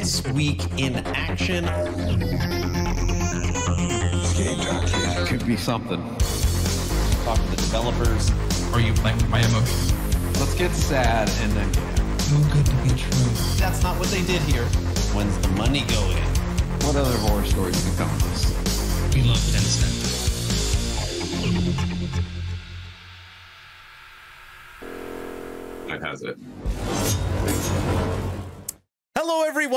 this week in action. Could be something. Talk to the developers. Are you playing with my emotions? Let's get sad and then Too good to be true. That's not what they did here. When's the money going? what other horror stories can come with this? We love Tencent.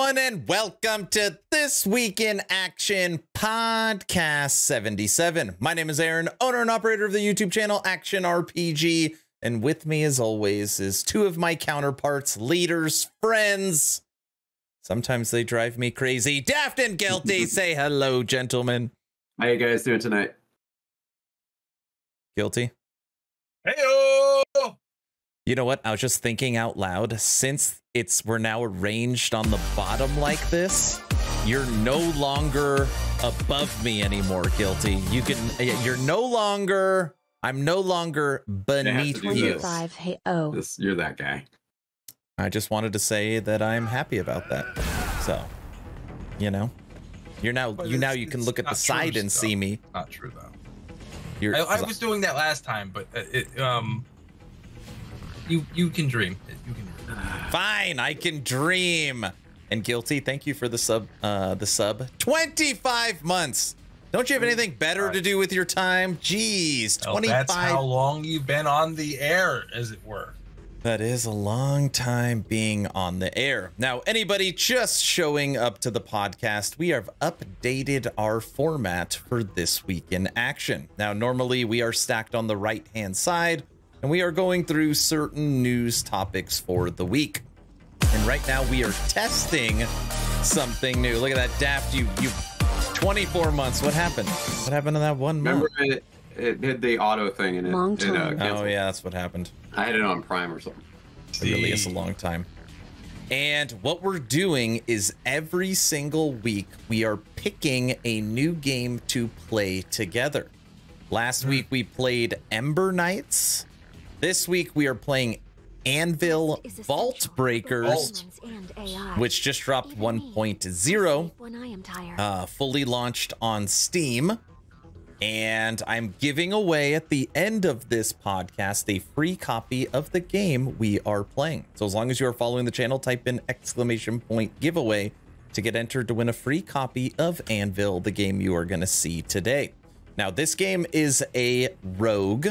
Everyone, and welcome to This Week in Action Podcast 77. My name is Aaron, owner and operator of the YouTube channel Action RPG. And with me, as always, is two of my counterparts, leaders, friends. Sometimes they drive me crazy. Daft and Guilty, say hello, gentlemen. How are you guys doing tonight? Guilty. Hey, You know what? I was just thinking out loud. Since it's we're now arranged on the bottom like this, you're no longer above me anymore, guilty. You can you're no longer I'm no longer beneath you. this. 25 hey oh This, you're that guy. I just wanted to say that I'm happy about that. So, you know, you're now But you now you can look at the side and stuff. see me. Not true though. You're I, I was doing that last time, but uh, it, um, you you can dream. You can dream. Fine, I can dream. And guilty, thank you for the sub uh the sub. 25 months. Don't you have anything better to do with your time? Jeez, Well, 25 that's how long you've been on the air, as it were. That is a long time being on the air. Now, anybody just showing up to the podcast, we have updated our format for this week in action. Now, normally we are stacked on the right hand side and we are going through certain news topics for the week. And right now we are testing something new. Look at that daft you you 24 months. What happened? What happened to that one month? Remember it, it did the auto thing and it, Long it, uh, time. Oh yeah, that's what happened. I had it on Prime or something. It really is a long time. And what we're doing is every single week we are picking a new game to play together. Last week we played Ember Knights. This week we are playing Anvil Vault Breakers, which just dropped 1.0, when I am tired. uh, fully launched on Steam. And I'm giving away at the end of this podcast a free copy of the game we are playing. So as long as you are following the channel, type in exclamation point giveaway to get entered to win a free copy of Anvil, the game you are going to see today. Now, this game is a rogue,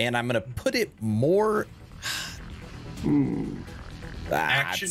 and I'm going to put it more. Ah, Action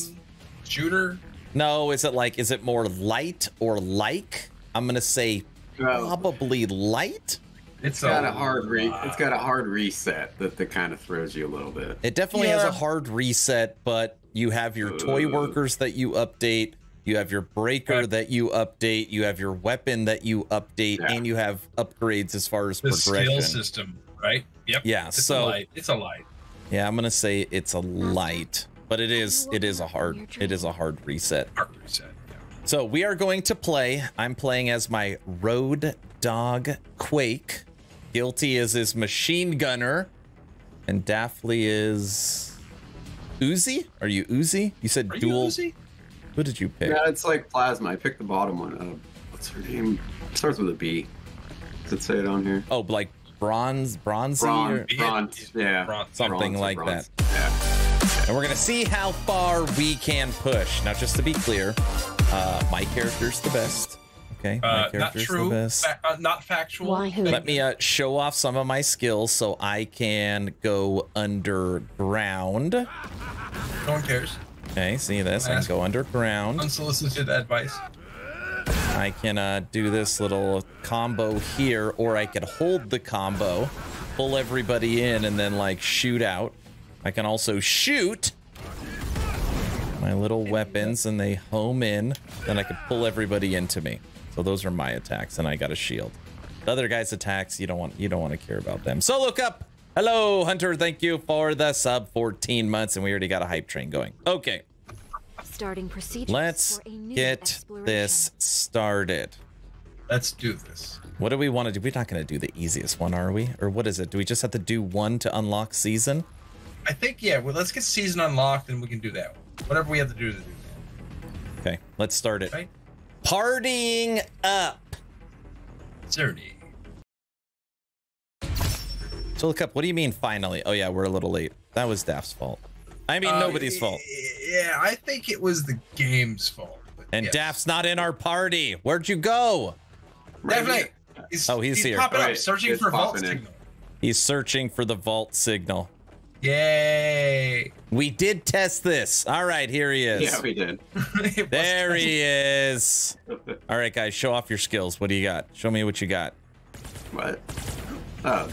shooter. no, is it like, is it more light or like? I'm going to say Well, probably light. it's got a hard re- it's got a hard reset that, that kind of throws you a little bit. It definitely has a hard reset, but you have your toy workers that you update, you have your breaker Right. that you update, you have your weapon that you update, Yeah. and you have upgrades as far as The progression. skill system, right? Yep. Yeah, It's so- a light. It's a light. Yeah, I'm gonna say it's a light, but it is it is a hard it is a hard reset. Heart reset. Yeah. So we are going to play. I'm playing as my road dog Quake. Guilty is his machine gunner, and Daphne is Uzi. Are you Uzi? You said Are you dual. Uzi? Who did you pick? Yeah, it's like plasma. I picked the bottom one. Uh, what's her name? starts with a B. Does it say it on here? Oh, like bronze, bronzy, or- Bronze. Bronze. Yeah. Bronze. Something Bronze like bronze. Yeah. and we're gonna see how far we can push. Now, just to be clear, uh, my character's the best. Okay, my Uh, not character's true. the best. Fa- uh, not factual. Why who? Let me uh, show off some of my skills so I can go underground. No one cares. Okay, see this? I can go underground. Unsolicited advice. I can uh, do this little combo here, or I could hold the combo, pull everybody in, and then like shoot out. I can also shoot my little weapons, and they home in. Then I could pull everybody into me. So those are my attacks, and I got a shield. The other guy's attacks, you don't want you don't want to care about them. So look up. Hello, Hunter. Thank you for the sub 14 months, and we already got a hype train going. Okay. Starting procedures Let's for a new get this started. Let's do this. What do we want to do? We're not going to do the easiest one, are we? Or what is it? Do we just have to do one to unlock season? I think yeah. Well, let's get season unlocked and we can do that. Whatever we have to do to do that. Okay, let's start it. Right? Partying up. Dirty. So look up. What do you mean finally? Oh yeah, we're a little late. That was Daft's fault. I mean Uh, nobody's fault. Yeah, I think it was the game's fault. And yes. Daft's not in our party. Where'd you go? Definitely. here. He's, Oh, he's here. popping up, searching it's for vault in. signal. He's searching for the vault signal. Yay! We did test this. All right, here he is. Yeah, we did. There he is. All right, guys, show off your skills. What do you got? Show me what you got. What? Oh.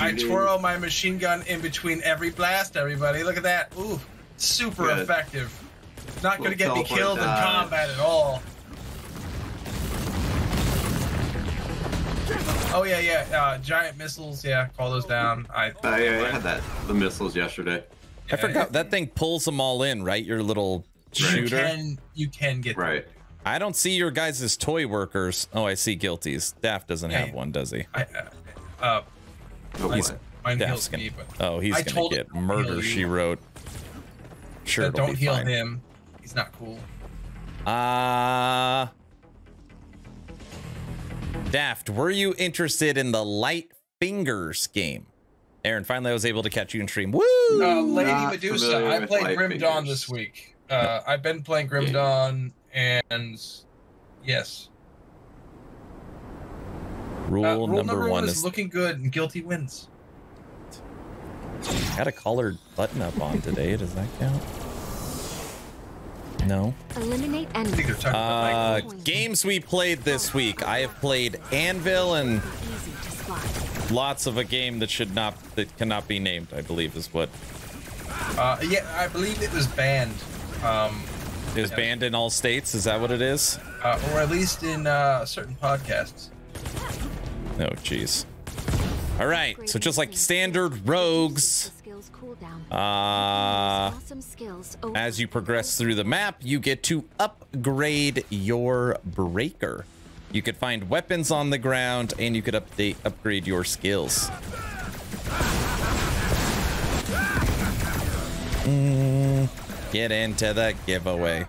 I twirl my machine gun in between every blast. Everybody, look at that! Ooh, super Good. effective. Not gonna Little get me killed in combat at all. Oh yeah, yeah. Uh, giant missiles. Yeah, call those down. I. Oh, yeah, I had that. The missiles yesterday. I forgot that thing pulls them all in, right? Your little You shooter. can you can get Right. I don't see your guys' toy workers. Oh, I see guilties. Daft doesn't Yeah, have one, does he? I, uh, Oh, mine, what? mine heals gonna. me, but Oh, he's I gonna get murder. She wrote. Sure, Said it'll don't be heal fine. him. He's not cool. Uh Daft, were you interested in the Light Fingers game? Aaron, finally I was able to catch you in stream. Woo! Uh, Lady Not Medusa. I played Light Grim Dawn this week. Uh, I've been playing Grim Dawn, and yes, rule, uh, rule number, one is is looking good, and guilty wins. got a colored button up on today. Does that count? No. Eliminate I enemies. Uh, games we played this week. I have played Anvil and Easy to spot. lots of a game that should not that cannot be named. I believe is what uh, yeah, I believe it was banned, um, is banned in all states. Is that what it is? uh, or at least in uh, certain podcasts. Oh, jeez. All right. So just like standard rogues, uh, as you progress through the map, you get to upgrade your breaker. You could find weapons on the ground, and you could update upgrade your skills. Mm, get into the giveaway.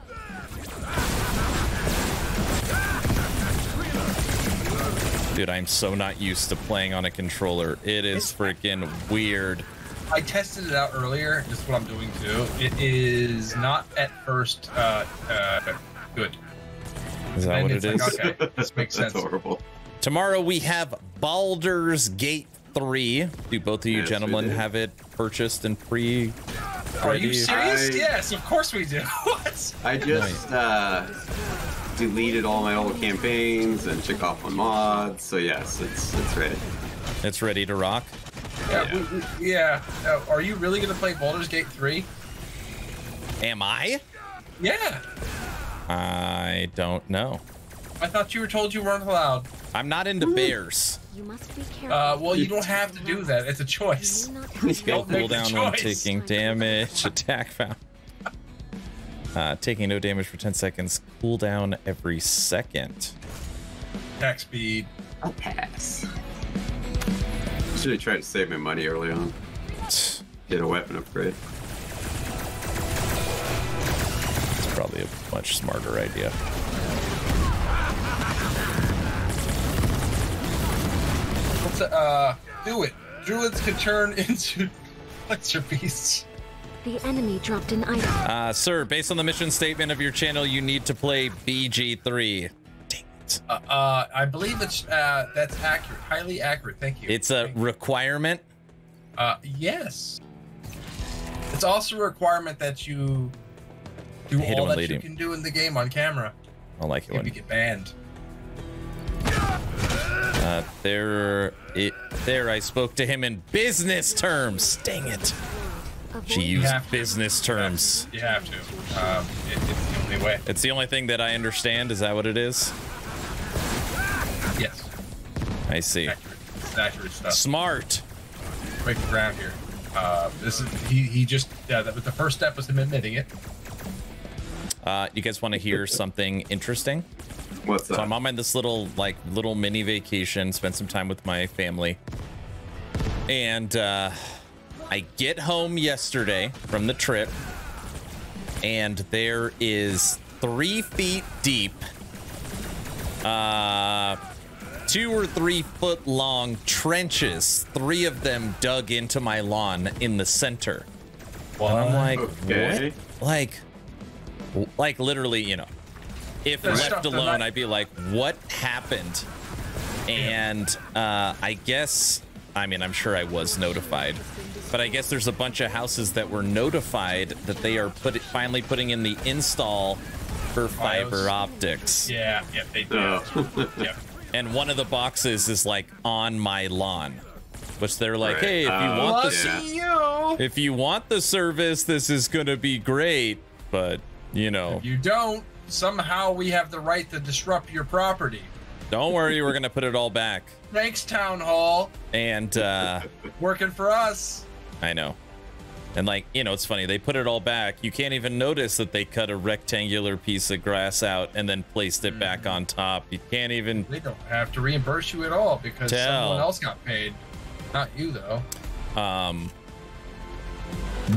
Dude, I'm so not used to playing on a controller. It is freaking weird. I tested it out earlier. This is what I'm doing too. It is not at first uh, uh, good. Is that And what it's like, okay, this makes sense. That's horrible. Tomorrow we have Baldur's Gate 3. Do both of you Yes, gentlemen have it purchased and pre Are you serious? I- yes, of course we do. what? I just uh, deleted all my old campaigns and took off on mods. So yes, it's it's ready. It's ready to rock. Yeah. Yeah. we- we- yeah. Uh, are you really gonna play Baldur's Gate 3? Am I? Yeah. I don't know. I thought you were told you weren't allowed. I'm not into bears. You must be careful. Uh, well, you don't have to do that. It's a choice. You may not have Skill Don't make the cooldown when choice. taking damage. Attack found. Uh, taking no damage for 10 seconds. Cooldown every second. Attack speed. I'll pass. Should have tried to save my money early on. Get a weapon upgrade. It's probably a much smarter idea. What's a, uh, do it. Druids can turn into lesser beasts. The enemy dropped an item. Uh, sir, based on the mission statement of your channel, you need to play BG3. Dang it. Uh, uh, I believe it's uh, that's accurate, highly accurate. Thank you. It's a Thank you. requirement. Uh, yes. It's also a requirement that you do hate it all that they you do- can do in the game on camera. I like it If you get banned. uh, there, it, there. I spoke to him in business terms. Dang it. Avoid She used business terms. You have to. Um, it, it's the only way. It's the only thing that I understand. Is that what it is? Yes. I see. Accurate. It's accurate stuff. Smart. Breaking ground here. Uh, this is he. He just. Yeah. The, the first step was him admitting it. Uh, you guys want to hear something interesting? What's that? So? I'm on my this little like little mini vacation, spend some time with my family. And uh I get home yesterday from the trip and there is three feet deep, uh, two or three foot long trenches, three of them dug into my lawn in the center. And I'm like, Okay. what? Like, like literally, you know, if There's left alone, I'd be like, what happened? And uh, I guess, I mean, I'm sure I was notified, but I guess there's a bunch of houses that were notified that they are put finally putting in the install for fiber optics. Yeah, yeah, they did. Oh. yeah. And one of the boxes is like on my lawn, which they're like, Right. hey, if you Uh, want the yeah. if you want the service, this is gonna be great. But you know, If you don't, somehow we have the right to disrupt your property. Don't worry, we're gonna put it all back. Thanks, Town Hall. And uh, Working for us. I know. And like, you know, it's funny, they put it all back. You can't even notice that they cut a rectangular piece of grass out and then placed it back on top. You can't even They don't have to reimburse you at all because Tell. someone else got paid. Not you, though. um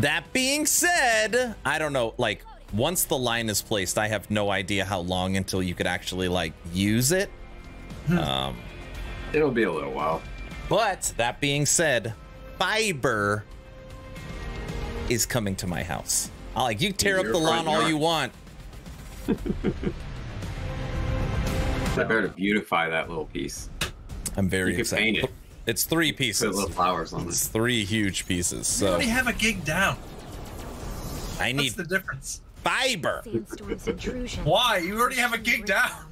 That being said, I don't know, like once the line is placed, I have no idea how long until you could actually like use it. Um It'll be a little while. But that being said, fiber is coming to my house. I like you tear up the lawn front all you want. I better beautify that little piece. I'm very You excited. paint it. It's three Put pieces. little flowers on It's it. three huge pieces. You So already have a gig down. I What's need the difference? fiber. Why? You already have a gig down.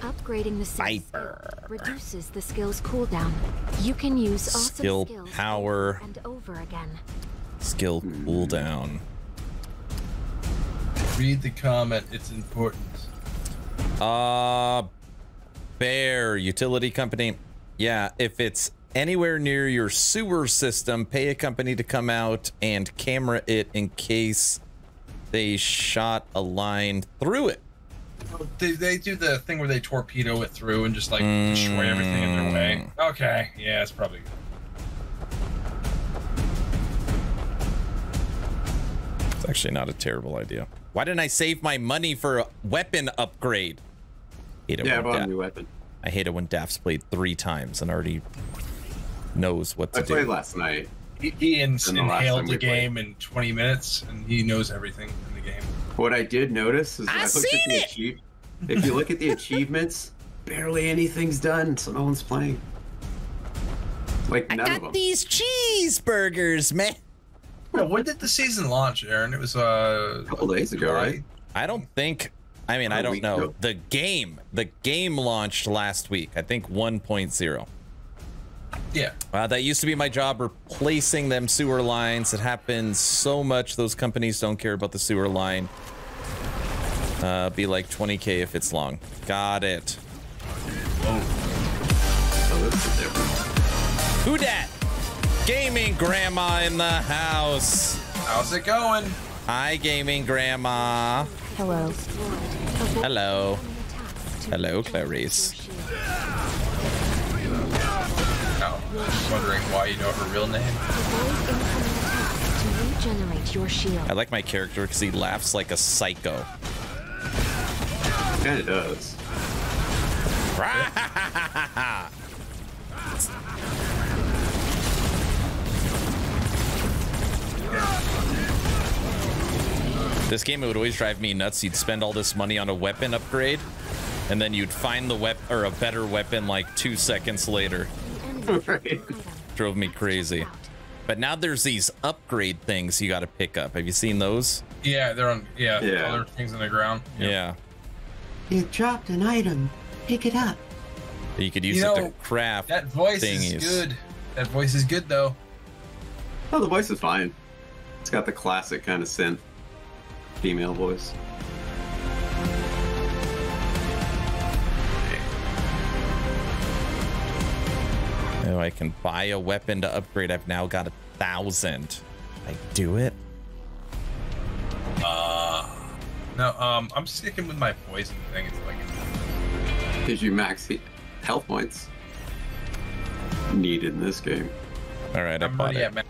Upgrading the same Viper. reduces the skill's cooldown. You can use awesome Skill skills power. and over again. Skill cooldown. Read the comment. It's important. Uh Bear utility company. Yeah, if it's anywhere near your sewer system, pay a company to come out and camera it in case they shot a line through it. They, they do the thing where they torpedo it through and just like destroy everything in their mm. way. Okay, yeah, it's probably It's actually not a terrible idea. Why didn't I save my money for a weapon upgrade? Hate it Yeah, I bought a new weapon. I hate it when Daft's played three times and already knows what to I played do. last night. He, he ins- Than the inhaled the we played. game in 20 minutes, and he knows everything in the game. What I did notice is I I, looked seen at the it! achieve- If you look at the achievements, barely anything's done, so no one's playing. Like none of them. these cheeseburgers, man. Well, when did the season launch, Aaron? It was uh, A couple days ago, right? I don't think. I mean, I A don't know. ago. The game, the game launched last week. I think 1.0. Yeah. Uh, that used to be my job, replacing them sewer lines. It happens so much. Those companies don't care about the sewer line. Uh, be like 20k if it's long. Got it. Oh, that's the. Who dat? Gaming grandma in the house. How's it going? Hi, gaming grandma. Hello. Hello. Hello, Clarice. Oh, just wondering why you know her real name. Avoid incoming attacks to regenerate your shield. I like my character because he laughs like a psycho. Kinda does. This game it would always drive me nuts. You'd spend all this money on a weapon upgrade, and then you'd find the weapon or a better weapon like two seconds later. The enemy Right. Drove me crazy. But now there's these upgrade things you got to pick up. Have you seen those? Yeah, they're on. Yeah, Yeah. other things on the ground. Yeah. You dropped an item. Pick it up. You could use You it to know, craft That voice thingies. is good. That voice is good though. Oh, the voice is fine. It's got the classic kind of synth female voice. Oh, I can buy a weapon to upgrade. I've now got a thousand. I do it. No, um, I'm sticking with my poison thing. It's like Gives you max health points. Needed in this game. All right, I I'm bought it. at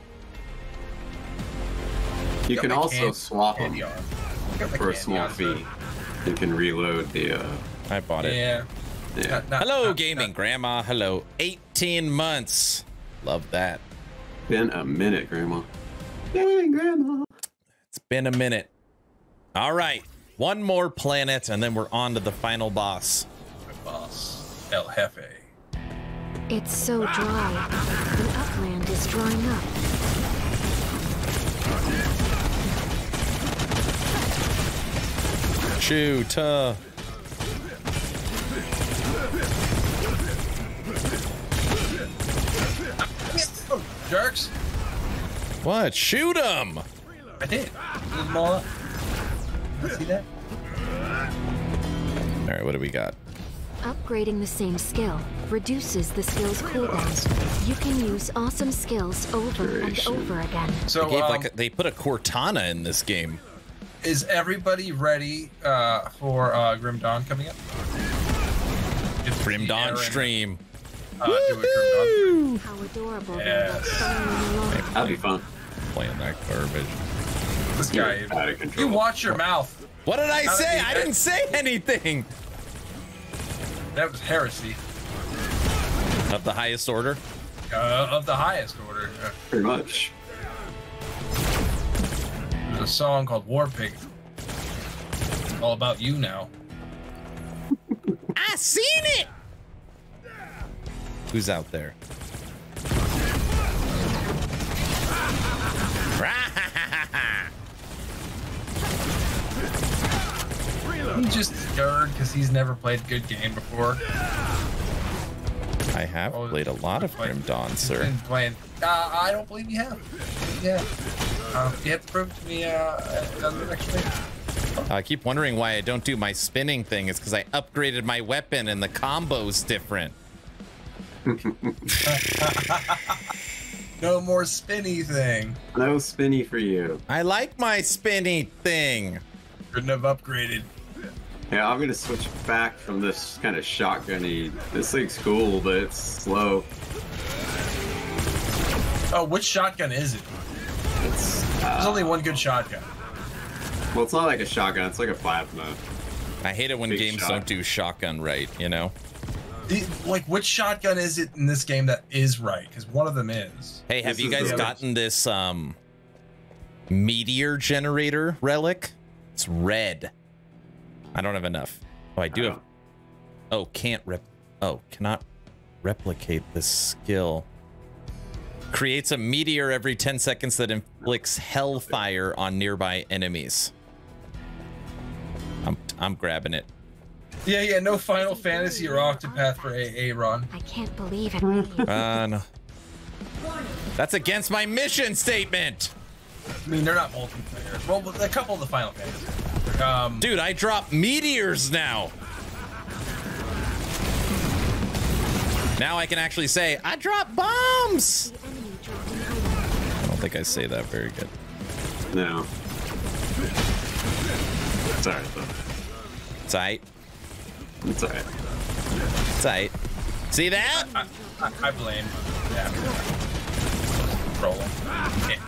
You can also can- swap them candy on. Got my for a small fee. You can reload the. uh I bought it. Yeah. Yeah. Not- not- Hello, not- gaming not- grandma. Hello. 18 months. Love that. Been a minute, Grandma. Dang, Grandma. It's been a minute. All right. One more planet, and then we're on to the final boss. boss, El Jefe. It's so dry. The upland is drying up. Shoot. Uh, jerks! what? Shoot him. I did. Blew them. See that? All right. What do we got? Upgrading the same skill reduces the skill's cooldown. You can use awesome skills over and Duration. over again. So, They, gave um, like a, they put a Cortana in this game. is everybody ready uh, for uh, Grim Dawn coming up? It's Grim Dawn Aaron, stream. Uh, do a How adorable Yes. they look following along. That'd be fun. Playing that garbage. This You're guy. out of control. You watch your mouth. What did I How say? he- I didn't say anything. That was heresy Of the highest order. uh, of the highest order. Pretty much. There's a song called War Pig. All about you now. I seen it. Who's out there? I'm just scared because he's never played a good game before. I have Oh, played a lot of like, Grim Dawn, sir. playing. Uh, I don't believe you have. Yeah. Uh, you have to prove it to me uh, on the next stream. I keep wondering why I don't do my spinning thing. It's because I upgraded my weapon and the combo's different. No more spinny thing. No spinny for you. I like my spinny thing. Couldn't have upgraded. Yeah, I'm gonna switch back from this kind of shotgunny. This thing's cool, but it's slow. Oh, which shotgun is it? It's uh, There's only one good shotgun. well, it's not like a shotgun. It's like a plasma. I hate it when Big games shot. don't do shotgun right, you know? The- like, which shotgun is it in this game that is right? Because one of them is. Hey, have This you guys gotten this um meteor generator relic? It's red. I don't have enough. Oh, I do have. Oh, can't rep. Oh, cannot replicate this skill. Creates a meteor every 10 seconds that inflicts hellfire on nearby enemies. I'm I'm grabbing it. Yeah, yeah, no Final Fantasy or Octopath for Aaron. I can't believe it. really. Uh, no. That's against my mission statement. I mean, they're not multiplayer. Well, a couple of the Final Fantasy. Um, Dude, I drop meteors now. Now I can actually say, I drop bombs. The enemy dropped an item. I don't think I say that very good. No. It's alright though. It's aight. It's alright. It's aight. See that? I, I, I blame. Yeah. Rolling. Yeah.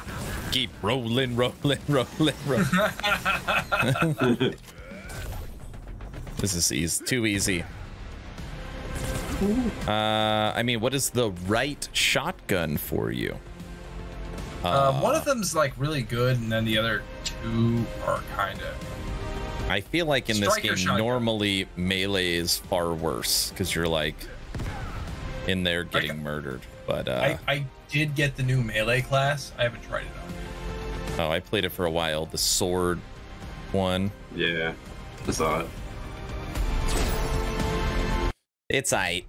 Keep rolling, rolling, rolling, rolling. this is easy. Too easy. Uh, I mean, what is the right shotgun for you? Um, one of them's like really good, and then the other two are kind of. I feel like in this Striker game, shotgun. normally melee is far worse because you're like in there getting Like- murdered. But uh, I, I did get the new melee class. I haven't tried it out. oh, I played it for a while. The sword one, Yeah. I saw it. it's aight.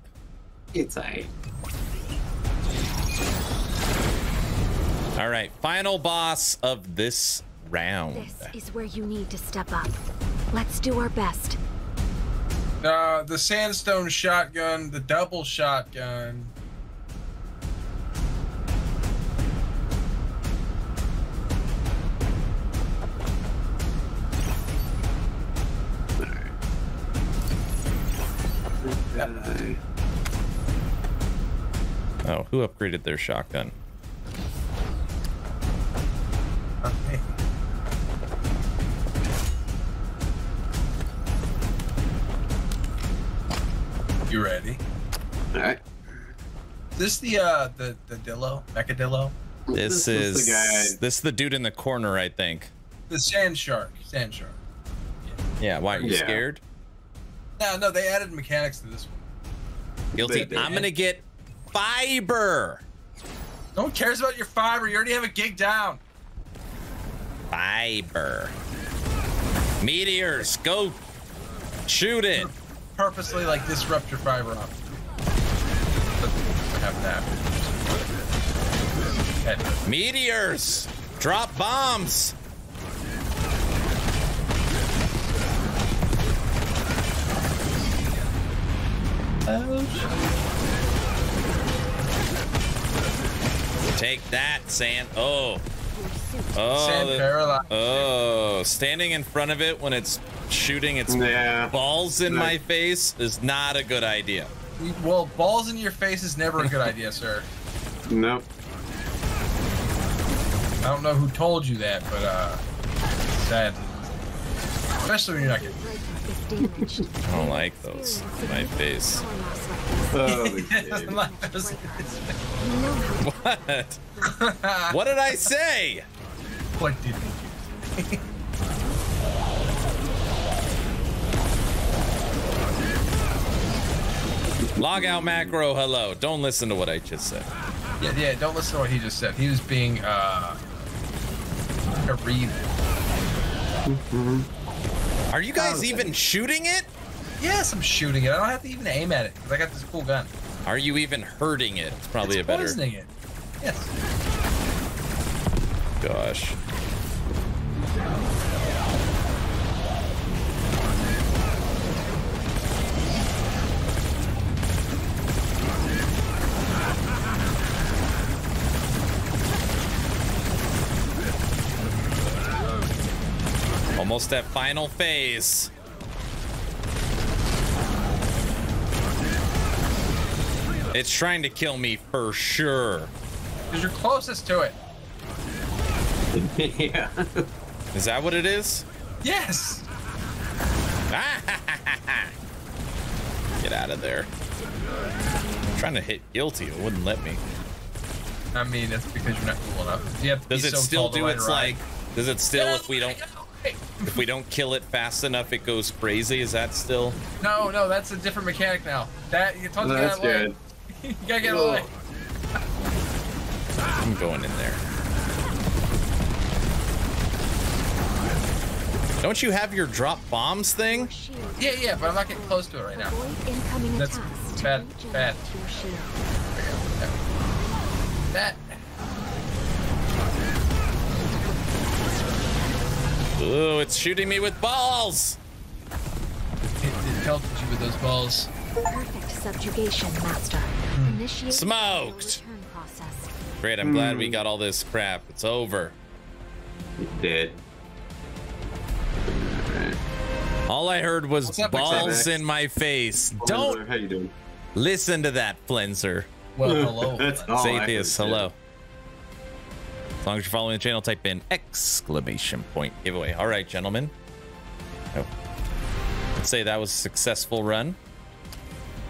It's alright. All right, final boss of this round. This is where you need to step up. Let's do our best. Uh, the sandstone shotgun, the double shotgun. Oh, who upgraded their shotgun? You ready? All right. Is this the uh the the Dillo, Mechadillo? This, This is is the guy. this is the dude in the corner, I think. The sand shark. Sand shark. Yeah, why are you Yeah. scared? No, no, they added mechanics to this one. Guilty. They did. I'm gonna get fiber. No one cares about your fiber. You already have a gig down. Fiber. Meteors, go shoot it. Purposely like disrupt your fiber optic. Have that. Meteors, drop bombs. Take that, sand. Oh, oh, Sand the- paralyzed. oh! Standing in front of it when it's shooting its Yeah. balls in my face is not a good idea. Well, balls in your face is never a good idea, sir. Nope. I don't know who told you that, but uh, sad. Especially when you're not getting. Breaker. I don't like those in my face. Power loss like this. Oh, the. Like those- You know how What? what did I say? What did you do? Log out macro. Hello. Don't listen to what I just said. Yeah, yeah. Don't listen to what he just said. He was being uh, a read. Are you guys even shooting it? Yes, I'm shooting it. I don't have to even aim at it because I got this cool gun. Are you even hurting it? It's probably it's a better. poisoning it. Yes. Gosh. Almost at final phase. It's trying to kill me for sure. Because you're closest to it. yeah. Is that what it is? Yes. Get out of there. I'm trying to hit guilty. It wouldn't let me. I mean, that's because you're not cool enough. You have to Does be it so still do its like? ride. Does it still No, if we don't if we don't kill it fast enough it goes crazy? Is that still? No, no, that's a different mechanic now. That you told you That's that way. good. you gotta get away. I'm going in there. Don't you have your drop bombs thing? Yeah, yeah, but I'm not getting close to it right now. Avoid incoming That's attacks to bad- regenerate bad. That. Ooh, it's shooting me with balls. It, it pelted you with those balls. Perfect subjugation, Master. Hmm. Initiate Smoked. the return process. Great, I'm glad we hmm. got all this crap. It's over. Dead. Alright. All I heard was up, balls in my face. Don't How you doing? listen to that, Flenser. Well, hello. That's all I Zatheus, heard, hello. As long as you're following the channel, type in exclamation point giveaway. All right, gentlemen. Oh. Let's say that was a successful run.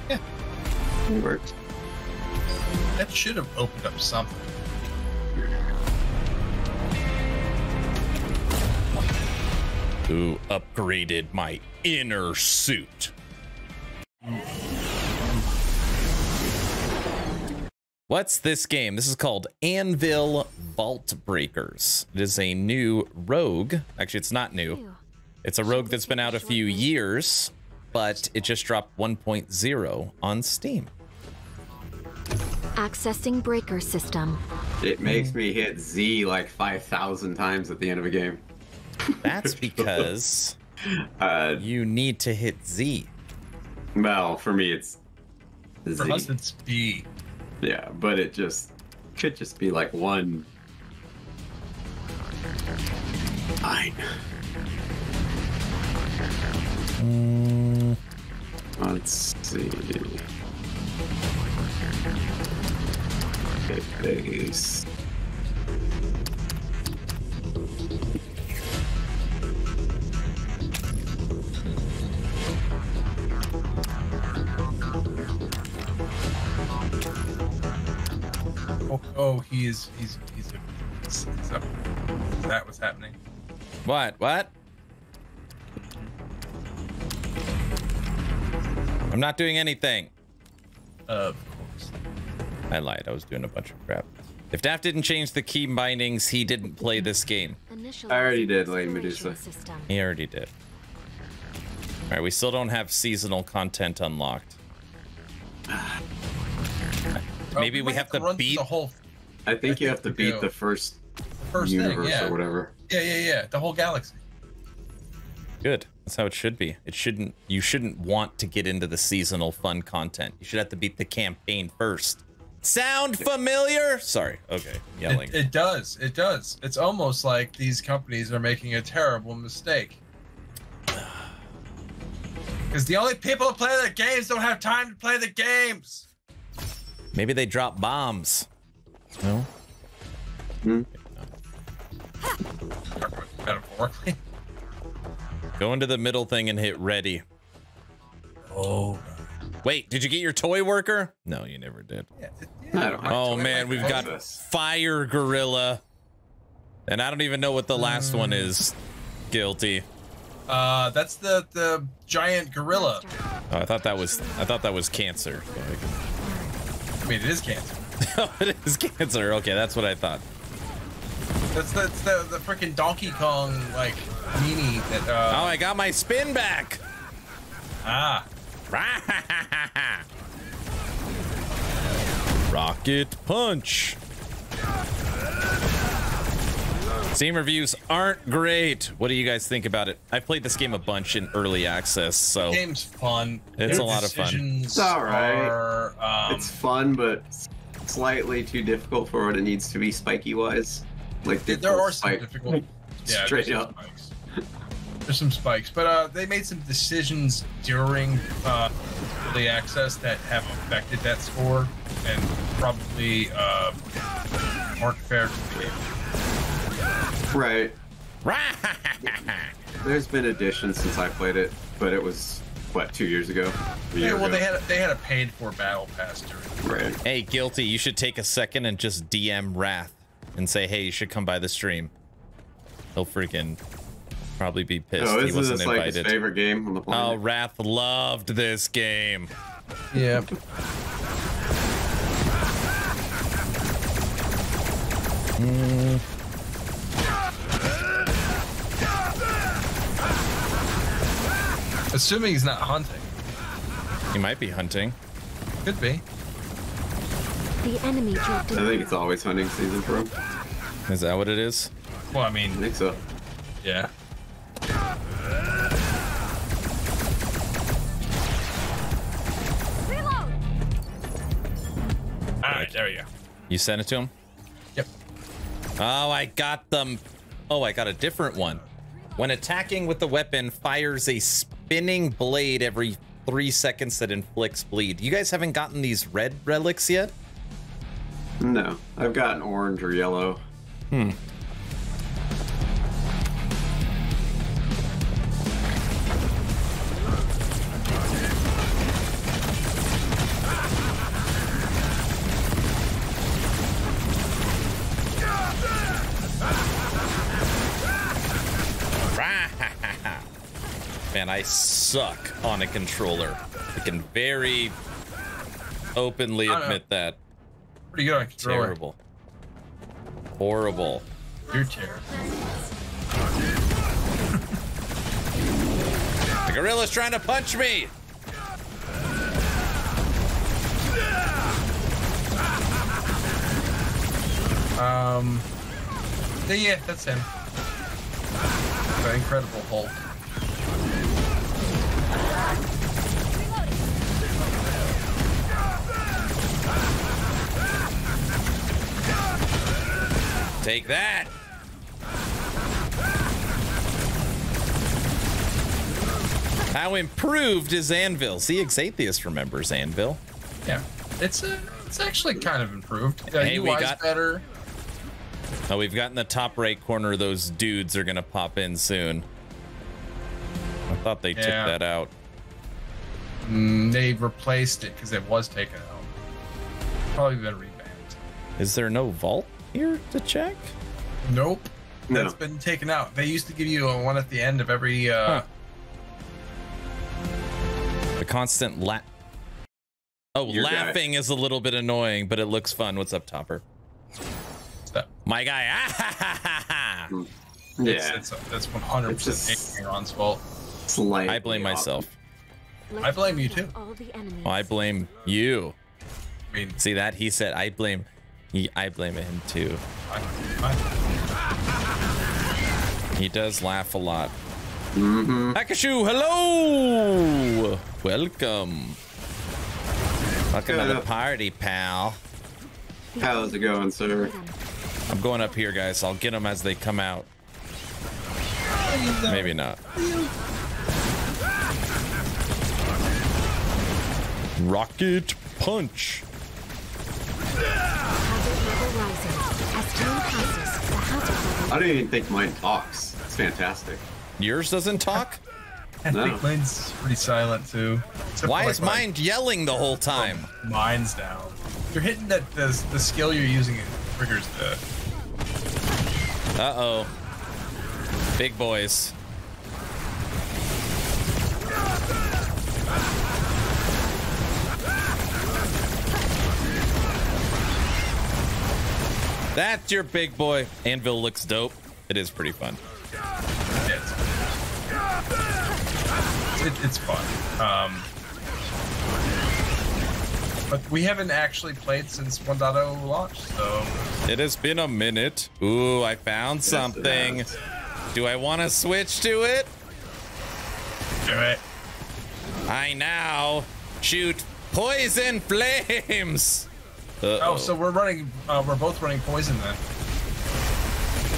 yeah. It worked. That should have opened up something. Who upgraded my inner suit? What's this game? This is called Anvil Vault Breakers. It is a new rogue. Actually, it's not new. It's a rogue that's been out a few years, but it just dropped 1.0 on Steam. Accessing breaker system. It makes me hit Z like 5,000 times at the end of a game. That's because Uh, you need to hit Z. well, for me, it's Z. For Z. us, it's B. Yeah, but it just could just be like one. Fine. Let's see. Okay, base. Oh, oh he's he's he's a, he's a, is that what's happening? What? What? I'm not doing anything. Of course. I lied. I was doing a bunch of crap. If Daft didn't change the key bindings, he didn't play this game. I already did, Lane Medusa. System. He already did. All right, we still don't have seasonal content unlocked. Ah. Maybe we might have to beat- the whole I think you have to beat do. the first, first thing. universe Yeah. or whatever. yeah, yeah, yeah. The whole galaxy. Good. That's how it should be. It shouldn't. You shouldn't want to get into the seasonal fun content. You should have to beat the campaign first. Sound familiar? Sorry. Okay. Yelling. It, it does. It does. It's almost like these companies are making a terrible mistake. Because the only people who play the games don't have time to play the games. Maybe they drop bombs. No. Metaphorically. Go into the middle thing and hit ready. Oh. Wait, did you get your toy worker? No, you never did. Yeah. I Oh man, we've got this? Fire Gorilla. And I don't even know what the last one is. Guilty. Uh, that's the the giant gorilla. Oh, I thought that was I thought that was cancer. I mean, it is cancer. oh, it is cancer. Okay, that's what I thought. That's the, the freaking Donkey Kong like meanie that. Uh, Oh, I got my spin back. Ah. Rocket punch. Steam reviews aren't great. What do you guys think about it? I played this game a bunch in early access, so Game's fun. It's Their a lot of fun. It's all right. are, um, It's fun, but slightly too difficult for what it needs to be spiky wise. Like there difficult are some spike. difficult. Yeah, Straight there's some up. Spikes. There's some spikes, but uh, they made some decisions during uh, early access that have affected that score and probably uh, aren't fair to the game. Right. There's been additions since I played it, but it was what two years ago. A Yeah, year well, ago. they had they had a paid for battle pass during. Right. hey, guilty. You should take a second and just DM Wrath and say, "Hey, you should come by the stream." He'll freaking probably be pissed Oh, he isn't wasn't this like his invited. favorite game on the oh, planet. Oh. Wrath loved this game. Yeah. Mm. Assuming he's not hunting. He might be hunting. Could be. The enemy dropped I think it's always hunting season for him. Is that what it is? Well, I mean, I mean, think so. yeah. All right, there we go. You sent it to him? Yep. Oh, I got them. Oh, I got a different one. When attacking with the weapon, fires a spinning blade every three seconds that inflicts bleed. You guys haven't gotten these red relics yet? No, I've gotten orange or yellow. Hmm. Man, I suck on a controller. I can very openly admit that. Pretty good on controller. Terrible. Horrible. You're terrible. The gorilla's trying to punch me! Um. Yeah, yeah, that's him. The Incredible Hulk. Take that! How improved is Anvil? See, Exatheus remembers Anvil. Yeah, it's uh, it's actually kind of improved. Uh, Hey, we got- better. Oh, we've got in the top right corner, those dudes are gonna pop in soon. I thought they took that out. Mm, they replaced it because it was taken out. Probably been revamped. Is there no vault here to check? Nope. No. That's been taken out. They used to give you a one at the end of every. Uh, Huh. The constant la. Oh, Your guy. laughing is a little bit annoying, but it looks fun. What's up, Topper? step. My guy. Ha. Yeah. It's, it's, that's 100% It's Aaron's fault. Slightly I blame off. myself. Let's I blame you too. out All the enemies. I blame you. I mean, See that? He said I blame. He, I blame him too. I, I, He does laugh a lot. Mm-hmm. Akashu, hello! Welcome. Welcome to the Good. party, pal. How's it going, sir? I'm going up here, guys. I'll get them as they come out. Maybe not. Rocket punch. Hazard level rising. As time passes, the hazard Punch. I don't even think mine talks. It's fantastic. Yours doesn't talk? I No. think mine's pretty silent too. Except Why for, is like, mine yelling the whole time? my- Mine's down. You're hitting that the, the skill you're using it triggers the. Uh oh. Big boys. That's your big boy. Anvil looks dope. It is pretty fun. It's, it, it's fun. Um, but we haven't actually played since 1.0 launched, so It has been a minute. Ooh, I found something. Do I want to switch to it? do it. I now shoot poison flames. Uh-oh. Oh, so we're running. Uh, we're both running poison then.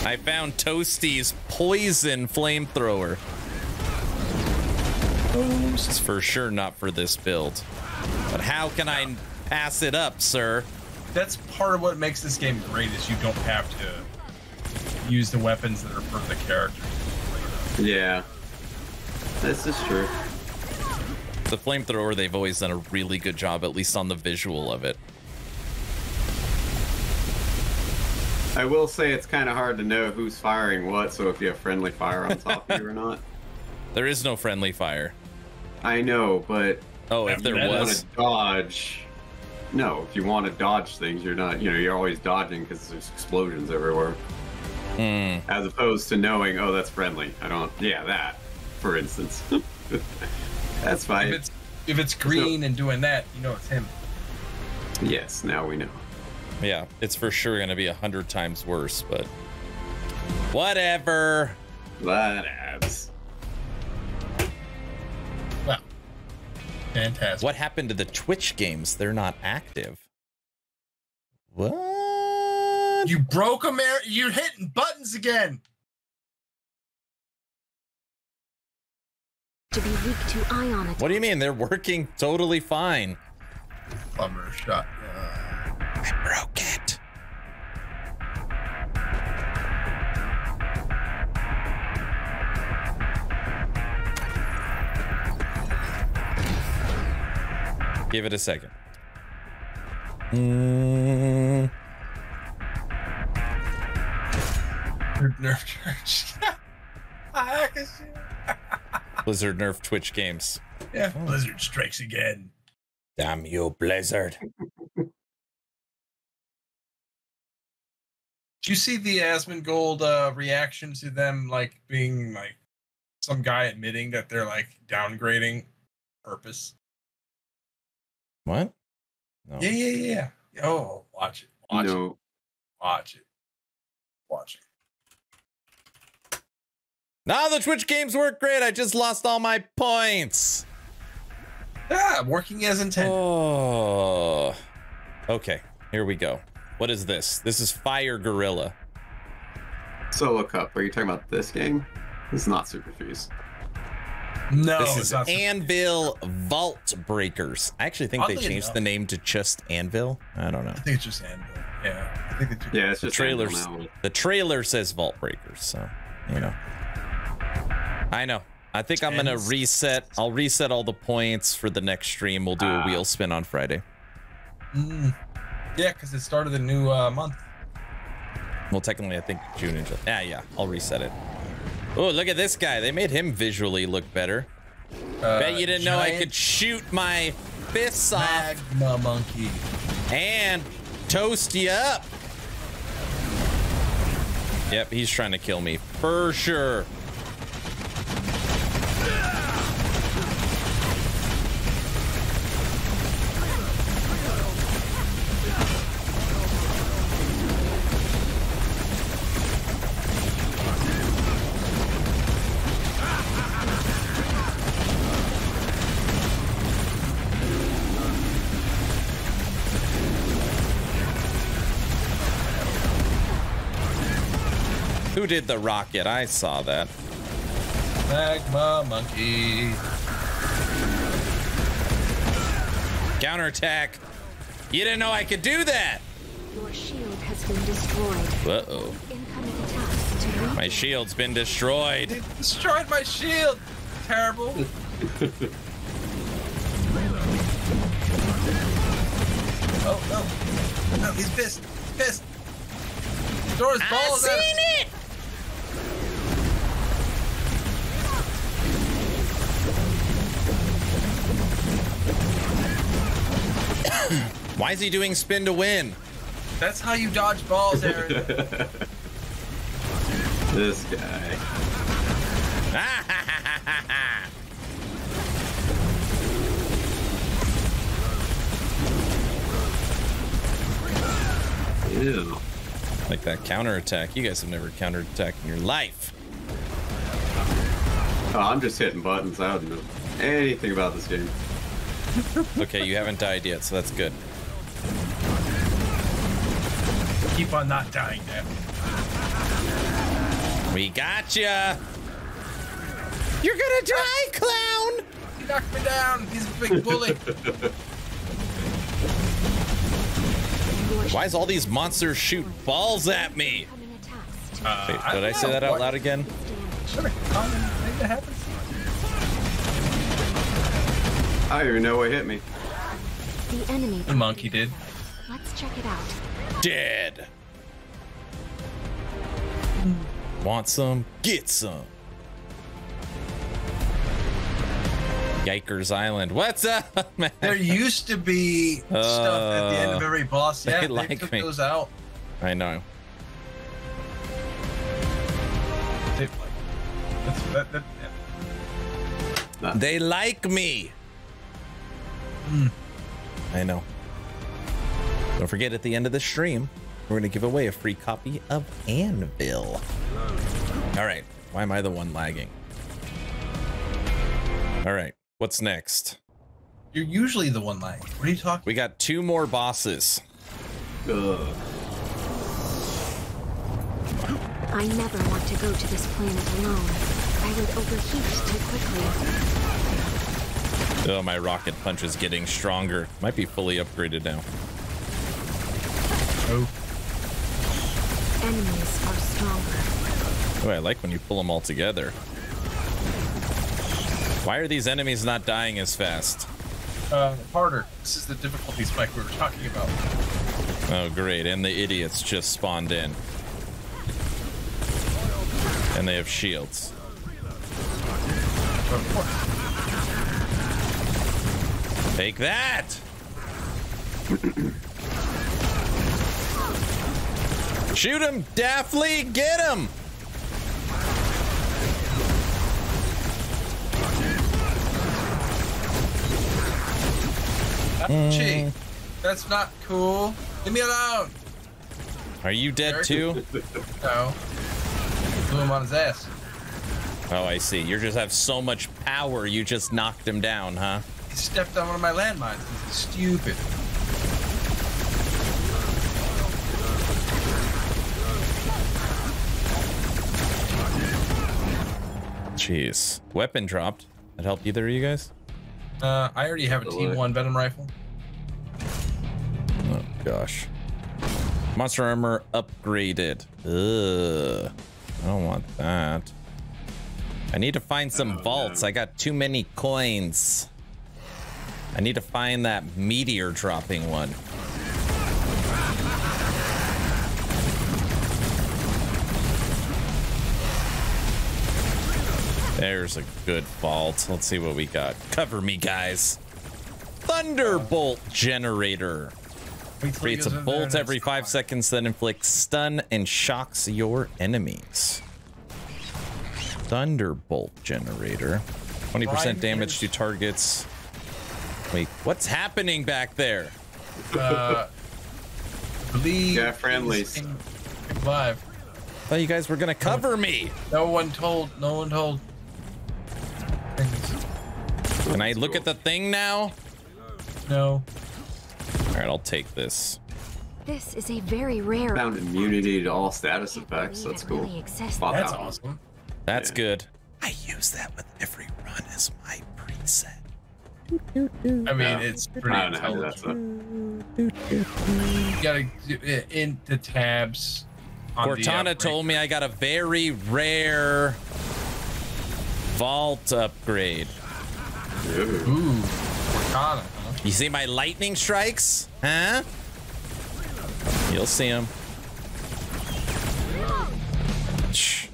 I found Toasty's poison flamethrower. This is for sure not for this build. But how can I pass it up, sir? That's part of what makes this game great. Is you don't have to use the weapons that are for the characters. Yeah. This is true. The flamethrower, they've always done a really good job, at least on the visual of it. I will say it's kind of hard to know who's firing what, so if you have friendly fire on top of you or not. There is no friendly fire. I know, but Oh, if Have there you you want was. to dodge. No, if you want to dodge things, you're not. You know, you're always dodging because there's explosions everywhere. Hmm. As opposed to knowing, oh, that's friendly. I don't. Yeah, that, for instance. that's If fine. it's if it's green and doing that, you know it's him. Yes, now we know. Yeah, it's for sure going to be a hundred times worse, but whatever. That abs. Wow, fantastic. What happened to the Twitch games? They're not active. What? You broke them, Aaron. You're hitting buttons again. to be weak to ion. What do you mean? They're working totally fine. Bummer shot. I broke it. Give it a second. Mm, Nerf, nerf church. Blizzard nerf Twitch games. yeah, Blizzard strikes again. Damn you, Blizzard. Did you see the Asmongold uh, reaction to them like being like some guy admitting that they're like downgrading purpose? What? No. Yeah, yeah, yeah. yeah. Oh, watch it. Watch it. Watch it. Watch it. Now the Twitch games work great. I just lost all my points. Yeah, working as intended. Oh. Okay, here we go. What is this? This is Fire Gorilla. Solo Cup. Are you talking about this game? This is not Super Fuse. no, this is not. Anvil Vault Breakers. I actually think they changed enough. the name to just Anvil. I don't know. I think it's just Anvil. Yeah, I think it's Yeah, it's The just trailers. Anvil. The trailer says Vault Breakers, so you know. I know. I think I'm gonna reset. I'll reset all the points for the next stream. We'll do a Ah. wheel spin on Friday. Mm. Yeah, because it started the new uh, month. Well, technically, I think June and July. Yeah, yeah. I'll reset it. Oh, look at this guy. They made him visually look better. Uh, Bet you didn't know I could shoot my fists off magma monkey. and toast you up. Yep, he's trying to kill me for sure. Did the rocket? I saw that. Magma monkey. Counterattack. You didn't know I could do that. Your shield has been destroyed. Uh-oh. Incoming attacks My shield's been destroyed. They destroyed my shield. Terrible. oh no. No, he's pissed. He's pissed. Throw his balls at us. it. Why is he doing spin to win? That's how you dodge balls, Aaron. This guy. Ew. like that counterattack. You guys have never counter counterattacked in your life. Oh, I'm just hitting buttons. I don't know anything about this game. Okay, you haven't died yet, so that's good. Keep on not dying, man. We got ya. You're gonna die, clown. He knocked me down. He's a big bully. Why is all these monsters shoot balls at me? incoming attacks to Uh, Wait, did don't I say that out loud again? damage. What a common thing that happens. I don't even know what hit me. The enemy. The monkey did. Let's check it out. Dead. Want some? Get some. Yikers Island. What's up, man? There used to be stuff at the end of Uh, every boss. Yeah, they they, like took me. those out. I know. They, that's, that, that. They like me. Mm. I know. Don't forget at the end of the stream, we're going to give away a free copy of Anvil. All right. Why am I the one lagging? All right. What's next? You're usually the one lagging. What are you talking? We got two more bosses. Ugh. I never want to go to this planet alone. I would overheat too quickly. Oh, my rocket punch is getting stronger. Might be fully upgraded now. Oh, Enemies are stronger. Oh, I like when you pull them all together. Why are these enemies not dying as fast? uh, harder. This is the difficulty spike we were talking about. Oh, great. And the idiots just spawned in. And they have shields. Of course. Take that! Shoot him, Daphne! Get him! Gee, that's not cool. Leave me alone. Are you dead too? No. Blew him on his ass. Oh, I see. You just have so much power, you just knocked him down, huh? He stepped on one of my landmines. This is stupid. Jeez. Weapon dropped. That helped either of you guys? Uh, I already have a T1 Venom rifle. Oh, gosh. Monster armor upgraded. Ugh. I don't want that. I need to find some vaults. I got too many coins. I need to find that meteor dropping one. There's a good vault. Let's see what we got. Cover me, guys. Thunderbolt generator. Creates a bolt every five seconds that inflicts stun and shocks your enemies. Thunderbolt generator. 20% damage to targets Wait, what's happening back there? Uh, I believe Yeah, friendlies. it's in- in Live. I thought you guys were gonna cover me. No one told. No one told. Can I look at the thing now? No. All right, I'll take this. This is a very rare. Found immunity to all status effects. believe That's cool. really That's that one. awesome. That's Yeah. good. I use that with every run as my preset. I mean, Yeah. it's pretty I don't know how to do intelligent. You gotta do it into tabs. on the, uh, Cortana break. told me I got a very rare vault upgrade. Ooh. Ooh, Cortana, huh? You see my lightning strikes? Huh? You'll see them. Shh.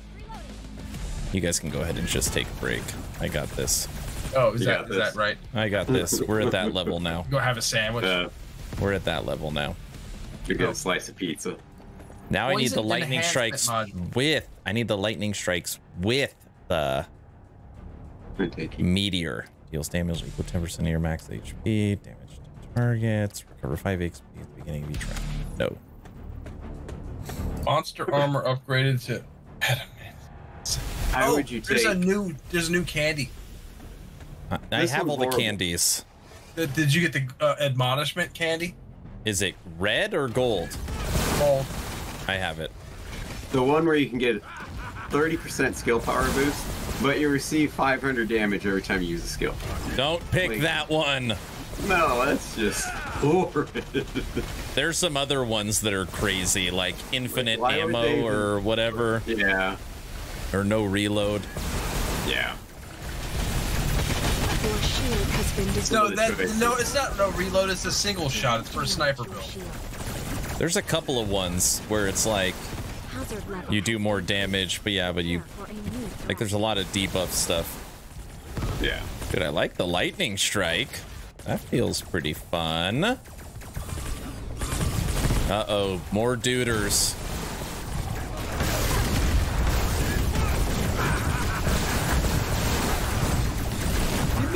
You guys can go ahead and just take a break. I got this. Oh, is You that that right? I got this. We're at that level now. Go have a sandwich. Uh, We're at that level now. you get a slice of pizza. Now I need the lightning strikes mod. with. I need the lightning strikes with the I take you. meteor. Deals damage equal 10% of your max HP. Damage to targets. Recover 5 XP at the beginning of each round. No. Monster armor upgraded to. How oh, would you there's a new there's a new candy. I, I This have all one's the horrible. candies. Uh, Did you get the uh, admonishment candy? Is it red or gold? Well, I have it. The one where you can get 30% skill power boost, but you receive 500 damage every time you use a skill. Don't pick Wait. that one. No, that's just horrid. There's some other ones that are crazy, like infinite why ammo or whatever, yeah, or no reload. yeah. Your shield has been no, that no, it's not no reload. It's a single shot. It's for a sniper build. There's a couple of ones where it's like you do more damage, but yeah, but you For a new like there's a lot of debuff stuff. Yeah. Dude, I like the lightning strike. That feels pretty fun. Uh-oh, more duders.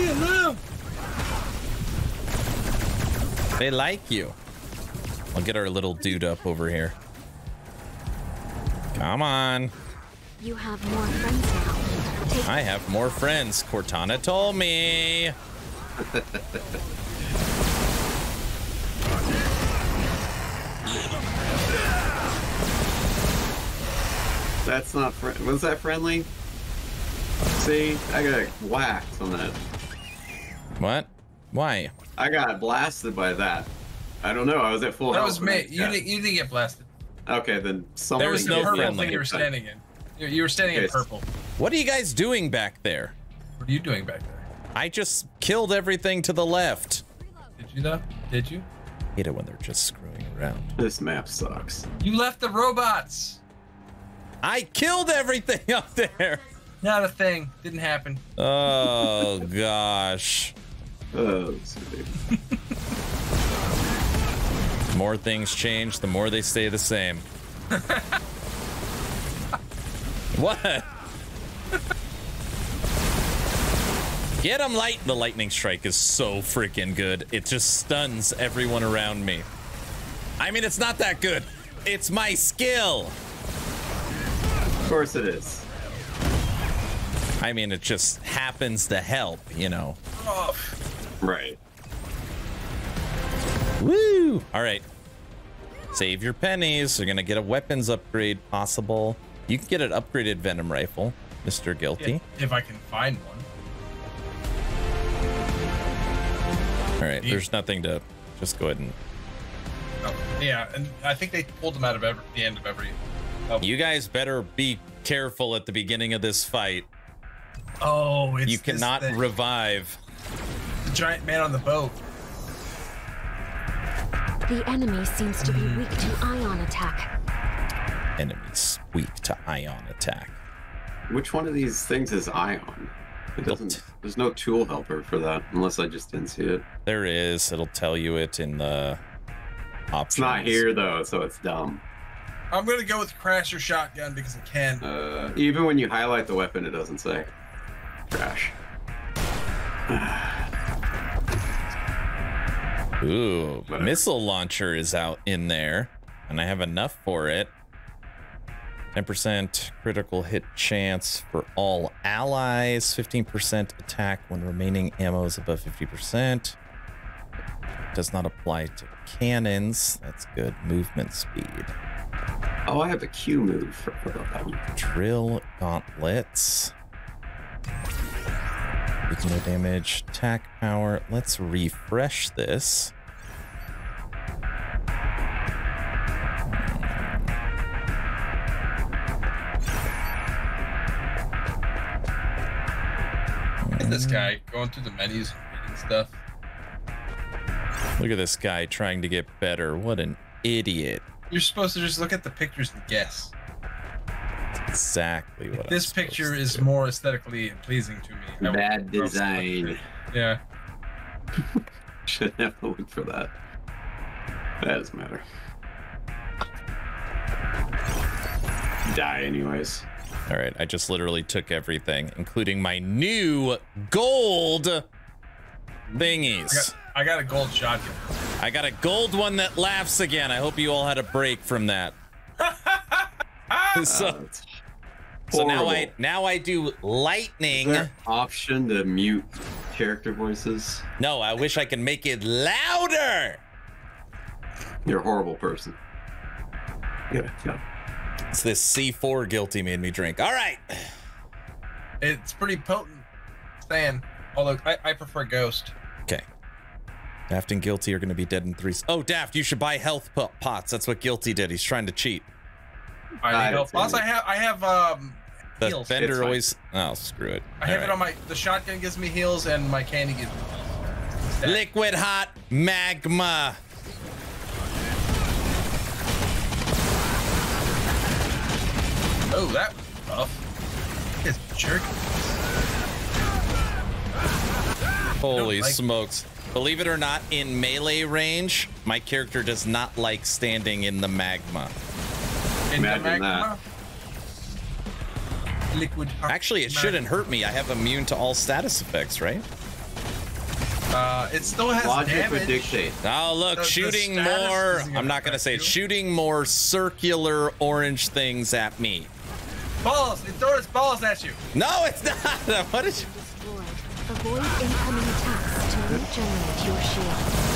Me alone. They like you. I'll get our little dude up over here. Come on. You have more friends now. I have more friends. Cortana told me. That's not fri Was that friendly? See, I got whacked on that. What? Why? I got blasted by that. I don't know. I was at full That health. was me. You didn't, you didn't get blasted. Okay, then someone. There was no the gave purple friendly. thing you were standing in. You, you were standing in purple. What are you guys doing back there? What are you doing back there? I just killed everything to the left. Did you though? Did you? hate it when they're just screwing around. This map sucks. You left the robots. I killed everything up there. Not a thing. Didn't happen. Oh gosh. Oh. The more things change, the more they stay the same. what? Get him light. The lightning strike is so freaking good. It just stuns everyone around me. I mean, it's not that good. It's my skill. Of course it is. I mean, it just happens to help, you know. Oh, Right. Woo! All right. Save your pennies. You're gonna get a weapons upgrade possible. You can get an upgraded venom rifle, Mr. Guilty. if I can find one. All right. There's nothing to just go ahead and. Oh, yeah, and I think they pulled them out of every, the end of every. Oh, You guys better be careful at the beginning of this fight. oh it's you this cannot thing. revive. The giant man on the boat. The enemy seems to be weak to ion attack. Enemies weak to ion attack. Which one of these things is Ion? It doesn't. There's no tool helper for that, unless I just didn't see it. There is. It'll tell you it in the options. It's not here though, so it's dumb. I'm gonna go with Crasher shotgun because I can. Uh, even when you highlight the weapon, it doesn't say. Trash. Ooh, Whatever. missile launcher is out in there, and I have enough for it. 10% critical hit chance for all allies, 15% attack when remaining ammo is above 50%. Does not apply to cannons. That's good movement speed. Oh, I have a Q move for? Drill gauntlets. With no damage, attack power. Let's refresh this. Look at this guy going through the menus and stuff. Look at this guy trying to get better. What an idiot. You're supposed to just look at the pictures and guess. Exactly what I'm This picture to is do. more aesthetically pleasing to me. I Bad design. Yeah. Should have to look for that. That doesn't matter. Die anyways. All right, I just literally took everything, including my new gold I thingies. got, I got a gold shotgun. I got a gold one that laughs again. I hope you all had a break from that. so, Uh, so now I now I do lightning. Is there option to mute character voices? No, I wish I could make it louder. You're a horrible person. Yeah, yeah. It's this C4 guilty made me drink. All right. It's pretty potent. Stan. Although I, I prefer Ghost. Okay. Daft and Guilty are going to be dead in three. s- Oh, Daft, you should buy health po- pots. That's what Guilty did. He's trying to cheat. I I need help. Plus, I have I have um The heals. vendor It's fine. always. Oh, screw it. I have All it on my the shotgun gives me heals and my candy gives me heals. Liquid hot magma. Oh, that was rough. This jerk. Holy like- smokes. Believe it or not, in melee range, my character does not like standing in the magma. In the Imagine magma. Liquid. Actually, it magma. shouldn't hurt me. I have immune to all status effects, right? Uh, it still has Logic damage. would dictate. Oh, look, The- the shooting status more. I'm not going to say it. Shooting more circular orange things at me. Balls. It throws balls at you. No, it's not. What is. Destroyed. Avoid incoming attacks to regenerate your shield.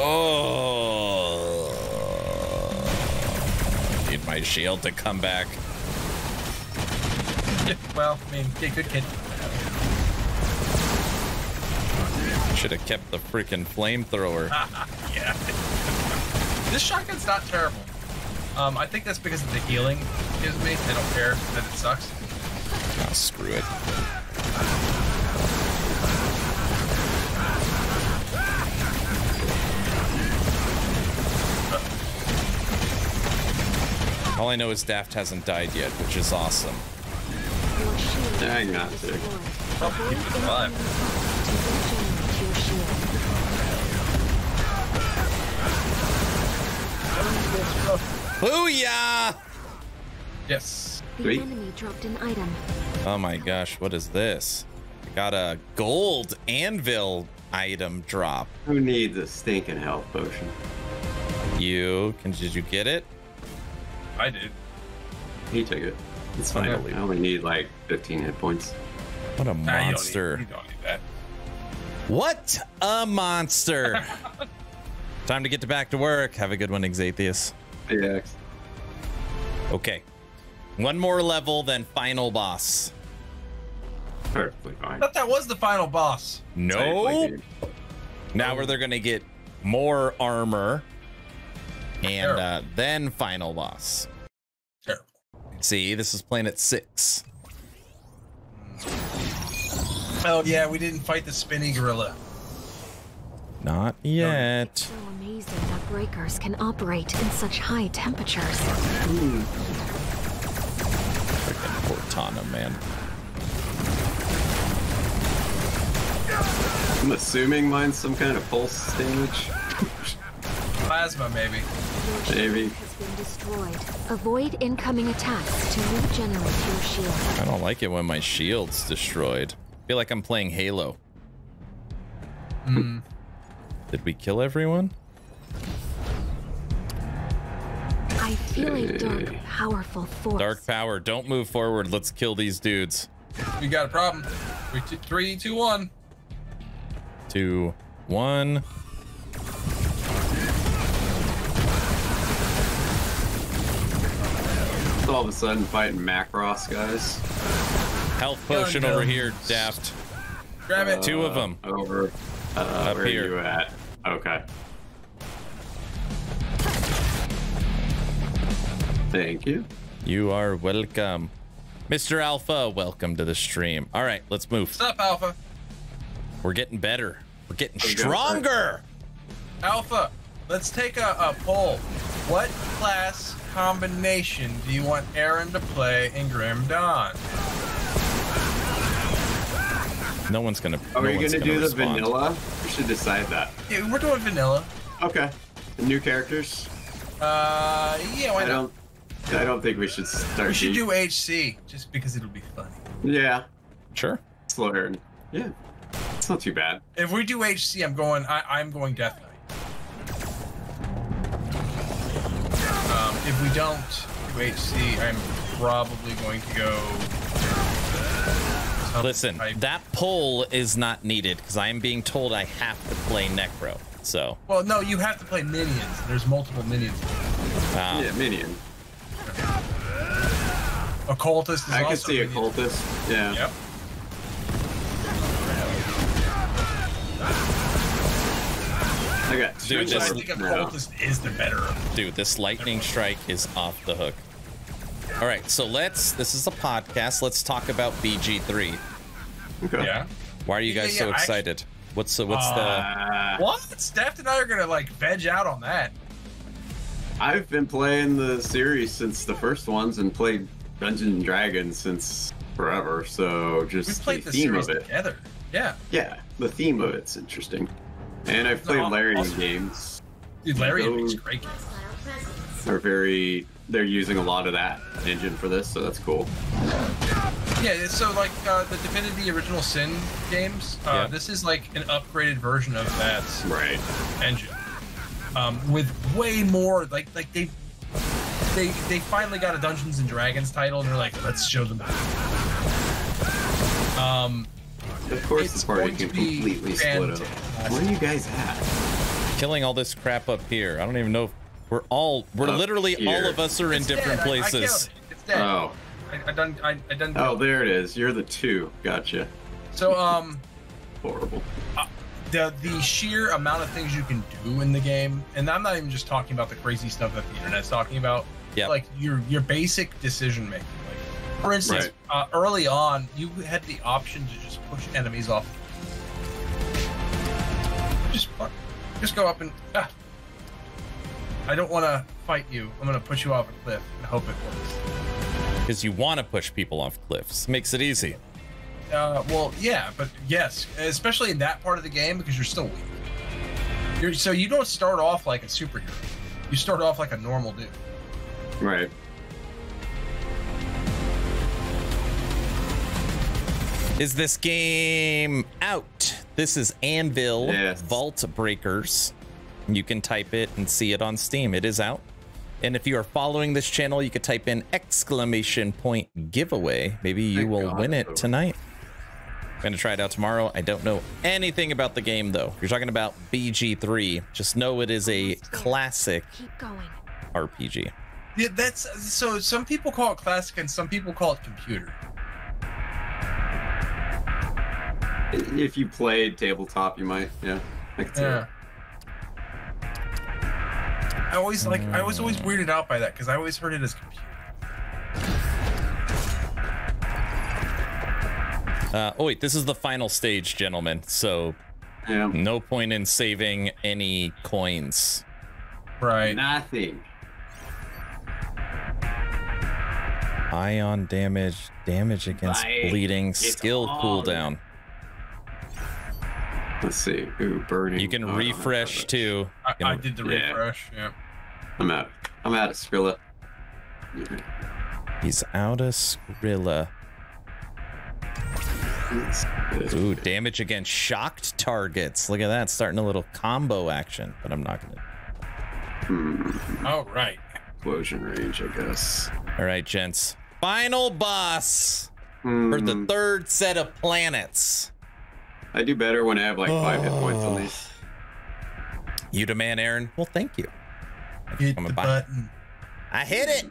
Oh. Need my shield to come back. Well, I mean, yeah, good kid. Should have kept the freaking flamethrower. Yeah. this shotgun's not terrible. Um, I think that's because of the healing it gives me. I don't care that it sucks. Ah, screw it. All I know is Daft hasn't died yet, which is awesome. Your shield Yeah, has been not sick. Probably Avoid keep it alive. incoming attacks to regenerate your shield. Booyah! Yes. The enemy dropped an item. Oh my gosh, what is this? I got a gold anvil item drop. Who needs a stinking health potion? You can did you get it? I did. He took it. It's fine. Finally. I only need like 15 hit points. What a Nah, you don't need- monster. You don't need that. What a monster. Time to get to back to work. Have a good one, Exathius. Yeah. Okay. One more level, then final boss. Perfectly I fine. thought that was the final boss. No. Technically, Now where they're gonna get more armor, and uh, then final boss. Terrible. See, this is planet six. Oh yeah, we didn't fight the spinny gorilla. Not yet. So amazing that breakers can operate in such high temperatures. Freaking Cortana, man. I'm assuming mine's some kind of pulse damage. Plasma, maybe. Maybe. has been destroyed. Avoid incoming attacks to regenerate your shield. I don't like it when my shield's destroyed. I feel like I'm playing Halo. Hmm. Did we kill everyone? I feel a dark, powerful force. Dark power, don't move forward. Let's kill these dudes. We got a problem. Three, two, three, two, one. Two, one. All of a sudden fighting Macross guys. Health potion over here, Daft. Grab it. Two of them. Over. Uh, Up where here. are you at? Okay. Thank you. You are welcome. Mr. Alpha, welcome to the stream. All right, let's move. What's up, Alpha? We're getting better. We're getting Okay. stronger. Alpha, let's take a, a poll. What class combination do you want Aaron to play in Grim Dawn? No one's gonna. Are no we one's gonna do the vanilla? We should decide that. Yeah, we're doing vanilla. Okay. The new characters? Uh, yeah, why I not? don't. I don't think we should start. We should deep. do HC just because it'll be funny. Yeah. Sure. Slow hair. Yeah. It's not too bad. If we do HC, I'm going. I, I'm going Death if we don't do HC, I'm probably going to go. Listen, type- that poll is not needed because I am being told I have to play Necro. So, Well, no, you have to play minions. There's multiple minions. uh, yeah, minion. Occultist is I also could see minion. occultist. Yeah. Yep. Got two Dude, Which I this- think now. is the better. dude, this lightning strike is off the hook. All right, so let's. This is a podcast. Let's talk about BG3. Okay. Yeah. Why are you guys yeah, so I- excited? What's the what's Uh, What? Steph and I are gonna like veg out on that. I've been playing the series since the first ones and played Dungeons and Dragons since forever. So We just played the the theme series of it. together. Yeah. Yeah, the theme of it's interesting. And I've played No, Larian awesome. games. Dude, Larry Those- makes great games. Are very. They're using a lot of that engine for this, so that's cool. Yeah, so like uh, the Divinity Original Sin games, uh, Yeah. this is like an upgraded version of that Right. engine, um, with way more like like they they they finally got a Dungeons and Dragons title, and they're like, let's show them. Um, Of course, It's the party going can completely split up. Where are you guys at? killing all this crap up here? I don't even know. If we're all. We're Up literally all of us are in it's different dead. I- I killed places. it. It's dead. Oh. I, I done. I, I done. Oh, there it is. You're the two. Gotcha. So um. Horrible. the the sheer amount of things you can do in the game, and I'm not even just talking about the crazy stuff that the internet's talking about. Yep. Like your your basic decision making. Like, for instance, Right. uh, early on, you had the option to just push enemies off. Just just go up and. Ah, I don't want to fight you. I'm gonna push you off a cliff and hope it works. Because you want to push people off cliffs. Makes it easy. Uh, well, yeah, but yes, especially in that part of the game because you're still weak. You're, so you don't start off like a superhero. You start off like a normal dude. Right. Is this game out? This is Anvil Yes. Vault Breakers. You can type it and see it on Steam. It is out. And if you are following this channel, you could type in exclamation point giveaway. Maybe you Thank will God win it tonight. I'm gonna try it out tomorrow. I don't know anything about the game though. You're talking about BG3. Just know it is a classic RPG. Yeah, that's so. Some people call it classic, and some people call it computer. If you played tabletop, you might. Yeah. I could see Yeah. it. I always like. I was always weirded out by that because I always heard it as computer. Uh, oh wait, this is the final stage, gentlemen. So Yeah. No point in saving any coins. Right. Nothing. Ion damage, damage against Right. bleeding, It's skill on. cooldown. Let's see. Ooh, burning. You can Oh, I don't have refresh it. too. I, You can- I did the Yeah. refresh. Yeah. I'm out. I'm out of Skrilla. He's out of Skrilla. Ooh, damage against shocked targets. Look at that, starting a little combo action, but I'm not gonna. All right. Explosion range, I guess. All right, gents. Final boss for the Hmm, third set of planets. I do better when I have like five hit points on these. You demand, Aaron? Well, thank you. Hit the by. button. I hit it.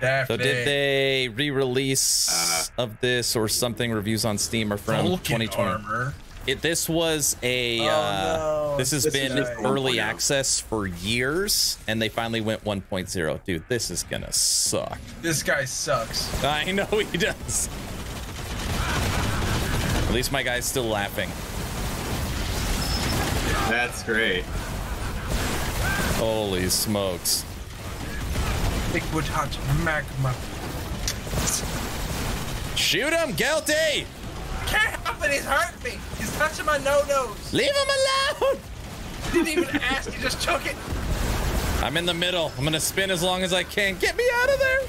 Daphne. So did they re-release of this or something? Reviews on Steam are from Vulcan 2020. armor. It, this was a. Oh, uh, no. This has This been is early access for years, and they finally went 1.0. Dude, this is gonna suck. This guy sucks. I know he does. At least my guy's still laughing. That's great. Holy smokes. Liquid hot magma. Shoot him, Guilty! Can't help it. He's hurting me. He's touching my no nose. Leave him alone! Didn't even ask. He just took it. I'm in the middle. I'm gonna spin as long as I can. Get me out of there!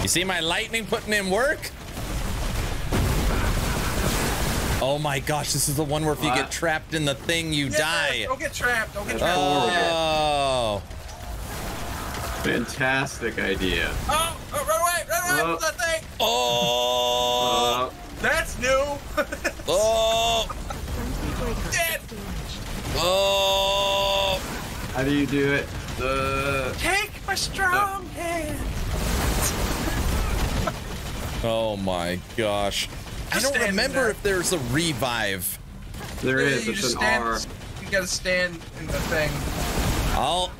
You see my lightning putting in work? Oh my gosh, this is the one where if you What? get trapped in the thing, you Yeah, die. Don't get trapped. Don't get trapped. Oh. Fantastic idea. Oh, oh, run away. Run away Oh. from that thing. Oh. Uh, That's new. Oh. Dead. Oh. how do you do it? Uh, Take my strong hand. Oh my gosh. I don't remember there. if there's a revive. there Yeah, is. you It's just an stand. R. You gotta stand in the thing. I'll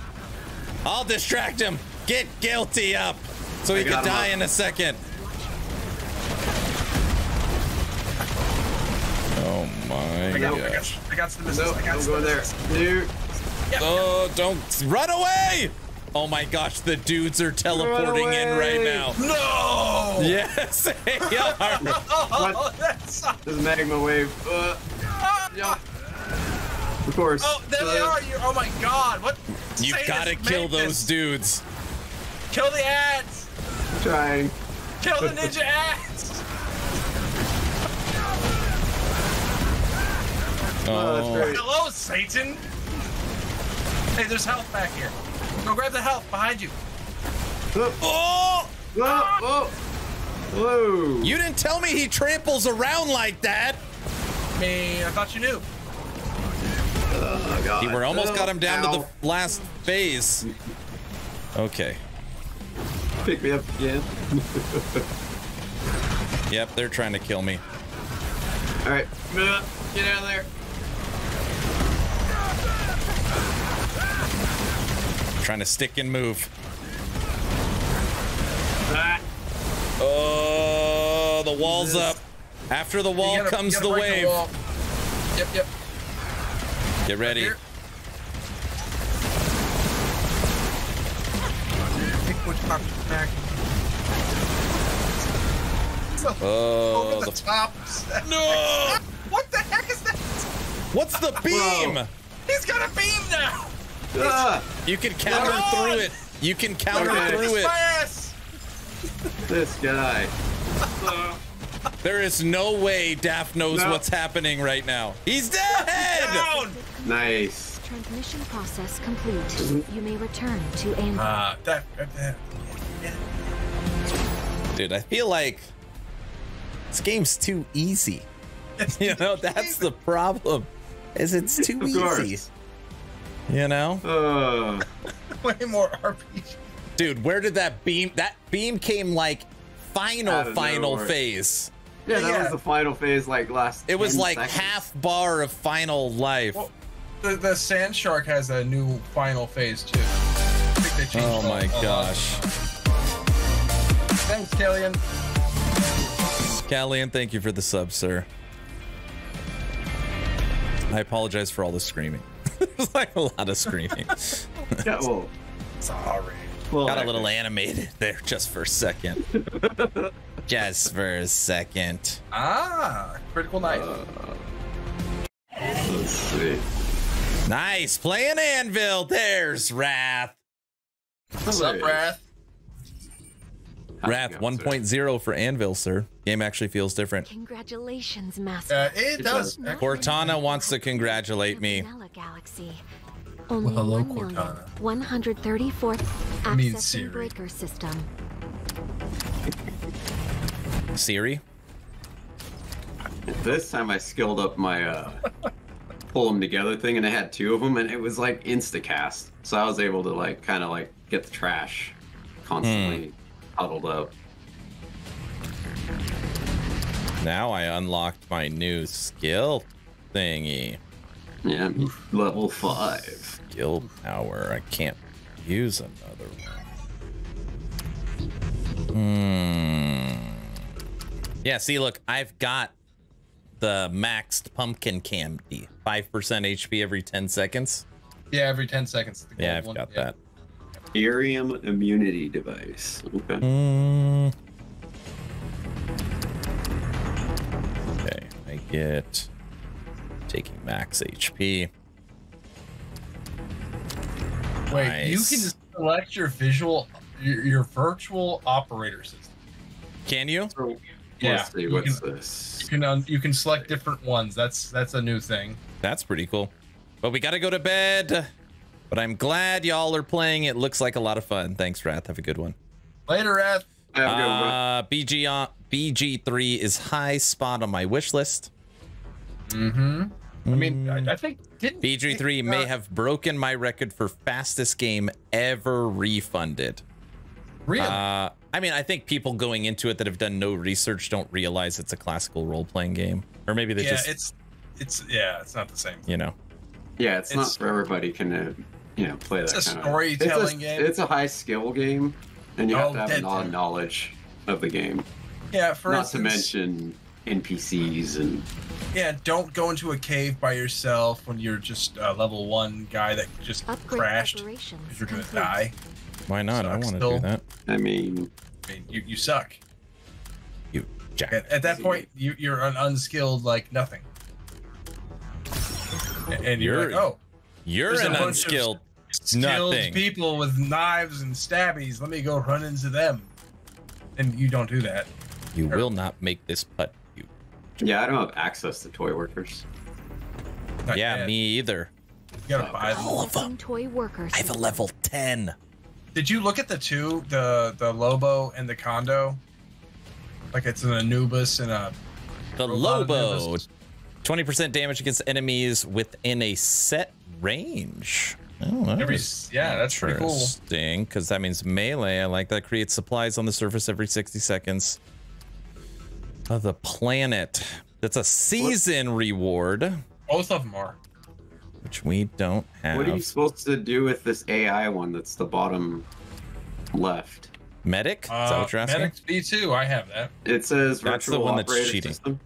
I'll distract him. Get guilty up. So he I could die up. in a second. Oh my I got, I gosh. got, I got some missiles. Nope, I got don't some go there. missiles. Dude. Oh, don't run away! Oh my gosh, the dudes are teleporting in right now. No. Yes, they are. What? that sucks. This magma wave. Uh, Ah, yeah. Of course. Oh, there they Uh, are. You. Oh my God. What? You've got to kill those dudes. Kill the ads. Trying. Kill the ninja ads. Oh, that's Oh, great. Hello, Satan. Hey, there's health back here. Go grab the health behind you. Oh, oh! oh, oh. Whoa. You didn't tell me he tramples around like that. Me, I thought you knew. Oh, God. See, we're almost Oh, got him down ow. to the last phase. Okay. Pick me up again. Yep, they're trying to kill me. All right. Get out of there. Trying to stick and move. Ah. Oh, the wall's This- up. After the wall gotta- comes the wave. wall. Yep, yep. Get ready. Here. Liquid. Oh, Over the, the- top. No! What the heck is that? What's the beam? Whoa. He's got a beam now. Ah, You can counter through it. You can counter Okay. through it. this guy. There is no way Daff knows No. what's happening right now. He's dead! Down. Nice. Transmission process complete. You may return to Android. Ah, that, that. Dude, I feel like this game's too easy. You know, that's the problem. Is it's too Of easy. Course. You know? Uh, way more RPG. Dude, where did that beam that beam came like final final nowhere. phase. yeah, that Yeah. was the final phase, like last. It was 10 like seconds. half bar of final life. Well, the, the Sand Shark has a new final phase too. I think they changed Oh my a lot. gosh. Thanks, Killian. Callian, thank you for the sub, sir. I apologize for all the screaming. There's like a lot of screaming. Yeah, well, Sorry. well, Got a little animated there just for a second. just for a second. Ah, critical knife. Let's see. Nice playing Anvil. There's Wrath. What's up, Wrath? How's Wrath 1.0 for Anvil, sir. Game actually feels different. Congratulations, Master. Uh, it does. Not Cortana wants to congratulate me. Galaxy. Only Well, hello, one million, Cortana. 134th I mean, Siri. breaker system. Siri? This time I skilled up my uh, pull them together thing, and I had two of them, and it was like instacast. So I was able to like kind of like get the trash constantly huddled up. Now I unlocked my new skill thingy. Yeah, level five. Skill power. I can't use another one. Hmm. Yeah, see, look, I've got the maxed pumpkin candy. 5% HP every 10 seconds. Yeah, every 10 seconds. the Yeah, I've one. got Yeah. that. Irium immunity device. Okay. Mm. Get taking max HP. Wait, you can select your visual, your, your virtual operator system. Can you? So, Yeah, Let's see, you can- this? You can un, you can select different ones. That's that's a new thing. That's pretty cool. But we gotta go to bed. But I'm glad y'all are playing. It looks like a lot of fun. Thanks, Wrath. Have a good one. Later, Wrath. Have a good one. Uh, BG on, BG3 is high spot on my wish list. Mm-hmm. I mean, I, I think didn't BG3 uh, may have broken my record for fastest game ever refunded. really. Uh, I mean, I think people going into it that have done no research don't realize it's a classical role-playing game, or maybe they yeah, just, it's it's yeah, it's not the same. you know, Yeah, it's, not for everybody can uh, you know play that It's a kind storytelling of. game. It's a high skill game, and you Oh, have to have that a lot too. of knowledge of the game. Yeah, for not instance, to mention NPCs and yeah, don't go into a cave by yourself when you're just a level one guy that just Upgrade crashed because you're gonna die. why not? I want to do that. I mean, I mean, you, you suck. You jack. At, at that point, you, you're an unskilled like nothing. And- And you're, You're- like, oh, You're an unskilled. skilled Nothing. people with knives and stabbies. Let me go run into them. And you don't do that. You will not make this putt. You. yeah, I don't have access to toy workers. Not Yeah, yet. me either. You gotta buy them. All of them. Toy workers. I have a level 10. Did you look at the two, the the Lobo and the Condo? Like it's an Anubis and a The Lobo. 20% damage against enemies within a set range. Oh, that every. Yeah, that's pretty cool. interesting because that means melee. I like that. Creates supplies on the surface every 60 seconds of the planet. That's a season reward, Both of them are. which we don't have. What are you supposed to do with this AI one that's the bottom left? Medic? Is that Uh, what you're asking? Medics B2, I have that. It says That's the one that's cheating. system.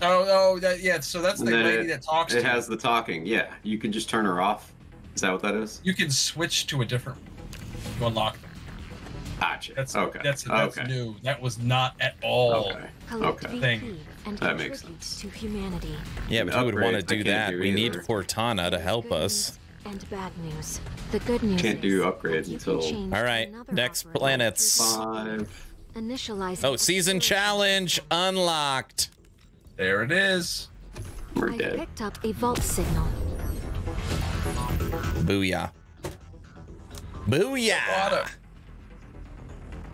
Oh, oh, that, yeah. So that's the lady it, that talks it to has you. the talking. Yeah, you can just turn her off. Is that what that is? You can switch to a different. To unlock them. Gotcha. That's okay. That's that's okay. new. That was not at all. Okay. Okay. Thing. and That makes contribute sense. to humanity. Yeah, but who would want to do that? do we need either. Cortana to help us. And bad news. The good news Can't do upgrades until- change All to right, another next planets. Five. Initializing Oh, season challenge unlocked. There it is. We're I dead. picked up a vault signal. Booyah. Booyah.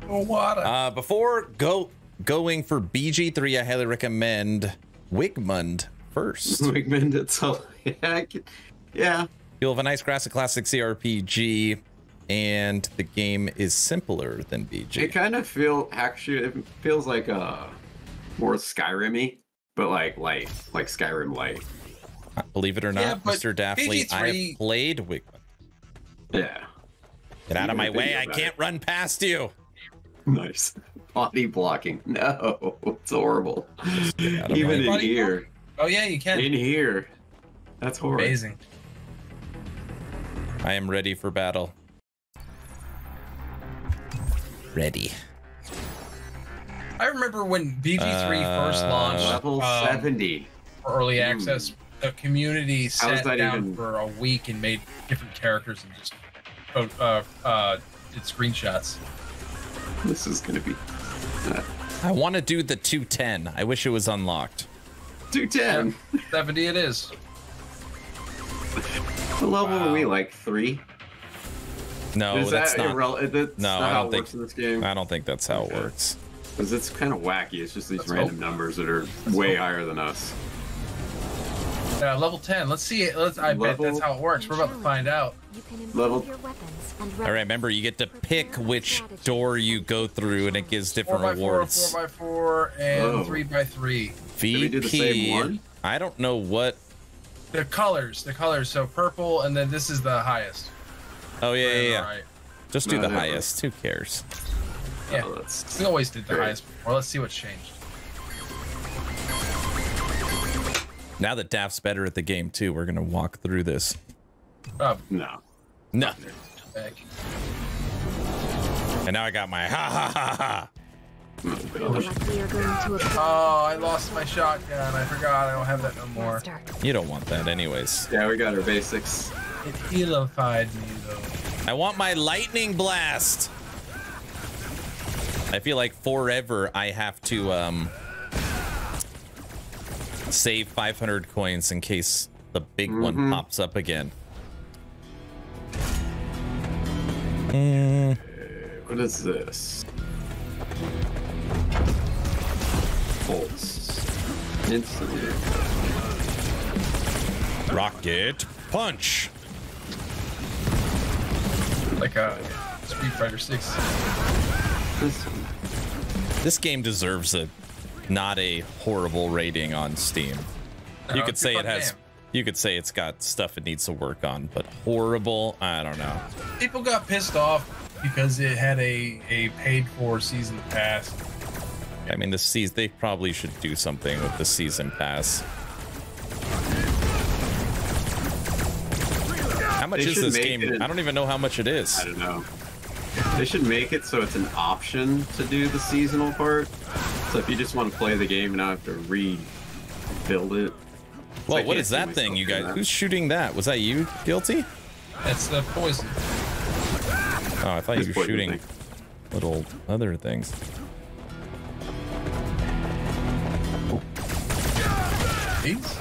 Water. Uh, before go going for BG3, I highly recommend Wigmund first. Wigman, it's all. Yeah, can- yeah. You'll have a nice classic classic CRPG, and the game is simpler than BG. It kind of feel actually it feels like uh more Skyrim-y, but like light, like Skyrim light. Believe it or not, but Mr. Daffley, I BG3 have played Wigmund. Yeah. Get out of my way! I can't it. run past you. Nice. Body blocking. No, it's horrible. Even in Body here, oh yeah, you can. in here, That's horrible. Amazing. I am ready for battle. Ready. I remember when BG3 first Uh, launched Level um, 70. for early access. The community sat that down even- for a week and made different characters and just uh, uh, uh, did screenshots. This is gonna be uh, I want to do the 210. I wish it was unlocked. 210. 70 it is. What level are we? Like three? No, is that's that not. irrel- that's No, not I how don't it think. works in this game? I don't think that's how it works. Because it's kind of wacky. It's just these Let's random hope. numbers that are way higher than us. Uh, level 10. Let's see it. Let's, I bet that's how it works. We're about to find out. You can improve Level- your weapons and All right, remember you get to pick which door you go through, and it gives different 4x4, rewards. 4x4, and Oh. 3x3. VP. we do the same one? I don't know what. The colors, the colors. So purple, and then this is the highest. Oh yeah, yeah, yeah. Right. Just do No, the never. highest. Who cares? Yeah. Oh, We always did the Great. highest before. Let's see what's changed. Now that Daft's better at the game too, we're gonna walk through this. Oh, no. No. And now I got my ha ha ha ha. Like we are going to a Oh, I lost my shotgun. I forgot. I don't have that no more. You don't want that anyways. Yeah, we got our basics. It healified me though. I want my lightning blast. I feel like forever I have to um save 500 coins in case the big one pops up again. What is this? Bolts. Instantly. Rocket punch. Like a Street Fighter Six. This. This game deserves a not a horrible rating on Steam. You Uh, could say it has game. You could say it's got stuff it needs to work on, but horrible, I don't know. People got pissed off because it had a a paid for season pass. I mean, the season they probably should do something with the season pass. How much They is this game? it- I don't even know how much it is. I don't know. They should make it so it's an option to do the seasonal part. So if you just want to play the game and not have to rebuild it. Well, I what can't is see that thing, you guys? Who's shooting that? Was that you, guilty? That's the poison. Oh, I thought you were shooting thing. little other things. These?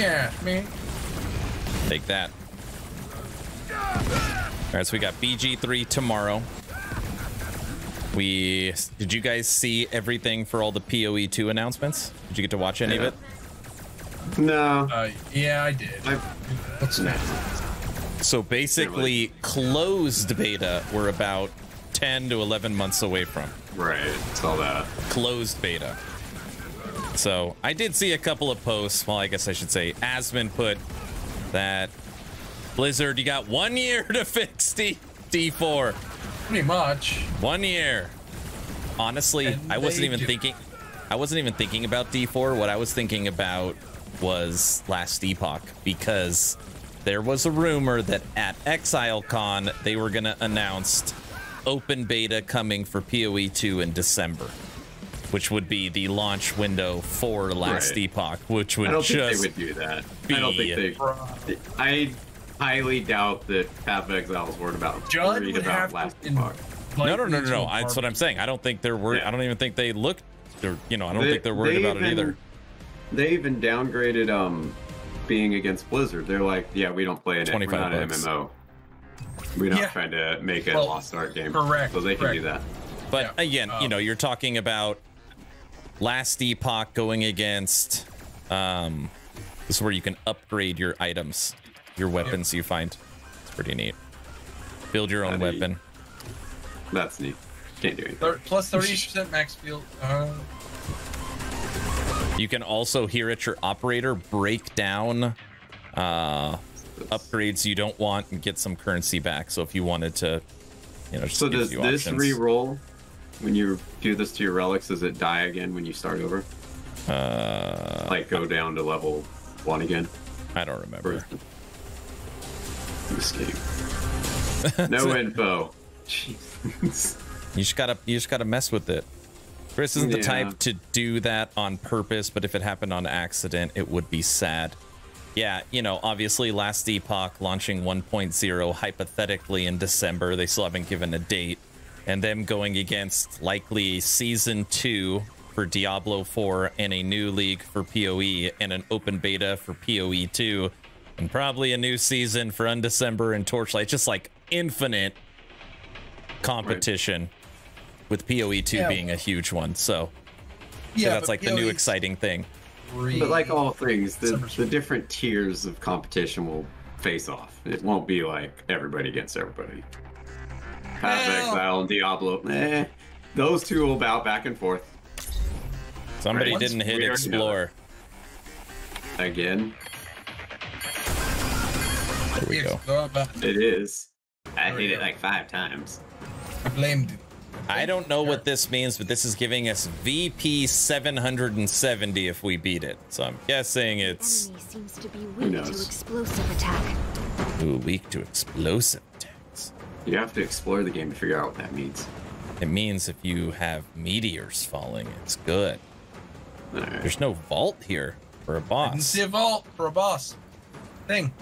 Yeah, me. Take that. All right, so we got BG3 tomorrow. We did you guys see everything for all the PoE 2 announcements? Did you get to watch any Yeah. of it? No. Uh, yeah, I did. I, What's next? So basically, closed beta we're about 10 to 11 months away from. Right. Saw that. Closed beta. So I did see a couple of posts. Well, I guess I should say Asmon put that Blizzard, you got one year to fix D D4. Pretty much. One year. Honestly, And I wasn't even do. thinking. I wasn't even thinking about D4. What I was thinking about was Last Epoch because there was a rumor that at ExileCon they were gonna announce open beta coming for PoE 2 in December, which would be the launch window for Last Right. Epoch, which would I don't think they would do that. I don't think they. I highly doubt that Path of Exile's worried about Judd worried would about have Last to Epoch. no, no, no, no, no. a That's what. I'm saying. I don't think they're worried. Yeah. I don't even think they look. They're, you know, I don't They- think they're worried they about it either. They even downgraded um being against Blizzard. They're like, yeah, we don't play an we're 25 not an. MMO. We're not Yeah. trying to make a Well, Lost Ark game. correct, So they can do that. But Yeah. again, you Um, know, you're talking about Last Epoch going against. Um, this is where you can upgrade your items, your weapons you find. It's pretty neat. Build your own That'd be- weapon. That's neat. Can't do anything. Plus 30% max field. Uh, You can also here at your operator break down uh, upgrades you don't want and get some currency back. So if you wanted to you know, just So gives does you this options. re-roll when you do this to your relics? Does it die again when you start over? Uh, Like go down to level one again? I don't Or remember. Escape? No info. Jeez. You just gotta you just gotta mess with it. Chris isn't the Yeah. type to do that on purpose, but if it happened on accident, it would be sad. Yeah, you know, obviously Last Epoch launching 1.0 hypothetically in December. They still haven't given a date. And them going against likely season two for Diablo 4 and a new league for PoE and an open beta for PoE 2 and probably a new season for Undecember and Torchlight. Just like infinite competition with PoE 2 Yeah. being a huge one. So, Yeah, so that's but like the new exciting thing. But like all things, the, the different tiers of competition will face off. It won't be like everybody against everybody. Path of Exile and Diablo, eh. Those two will bout back and forth Somebody Right. didn't hit explore. again. There we go. Go It is. I There hit it like five times. I blamed it. I don't know what this means, but this is giving us VP 770 if we beat it. So I'm guessing it's Enemy seems to be weak to knows? explosive attack. ooh, weak to explosive attacks. You have to explore the game to figure out what that means. It means if you have meteors falling, it's good. Alright. There's no vault here for a Didn't boss. see a vault for a boss thing.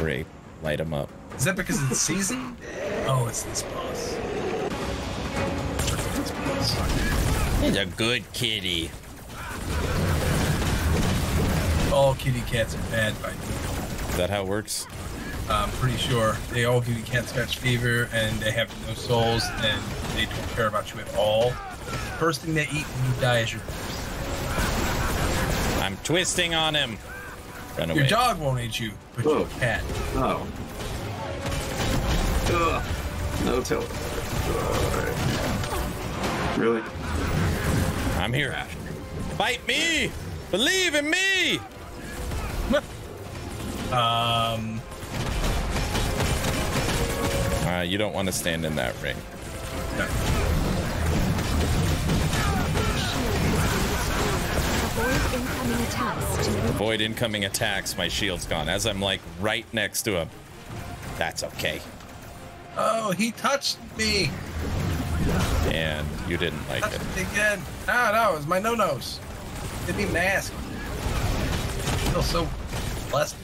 Great, light them up. Is that because it's season? Oh, it's this boss. He's a good kitty. All kitty cats are bad by Is that how it works? I'm pretty sure they all give you cat scratch fever and they have no souls and they don't care about you at all. First thing they eat when you die is your I'm twisting on him. Run your dog won't eat you, but Whoa. your cat. Oh. Ugh. No tilt. Really? I'm here. Fight me! Believe in me! Um, Uh, you don't want to stand in that ring. no. Incoming attacks to Avoid incoming attacks. My shield's gone. As I'm like right next to him. That's okay. Oh, he touched me. And you didn't like Touched it. me again. Ah, no, it was my no-nos. Didn't even ask. I feel so blessed.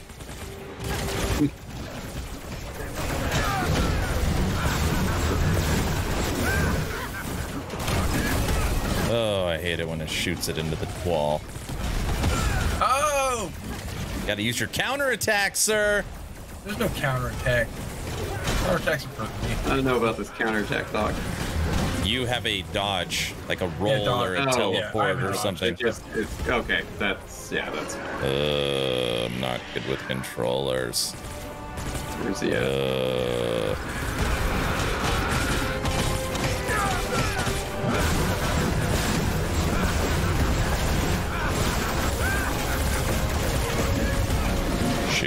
Oh, I hate it when it shoots it into the wall. Oh, Gotta use your counterattack, sir. there's no counterattack. Counterattacks are for me. I don't know about this counterattack talk. You have a dodge, like a roll dodge. or a Oh, teleport I have a or something. It just, it's, okay, that's, yeah, that's, Uh, I'm not good with controllers. where's he at? Uh,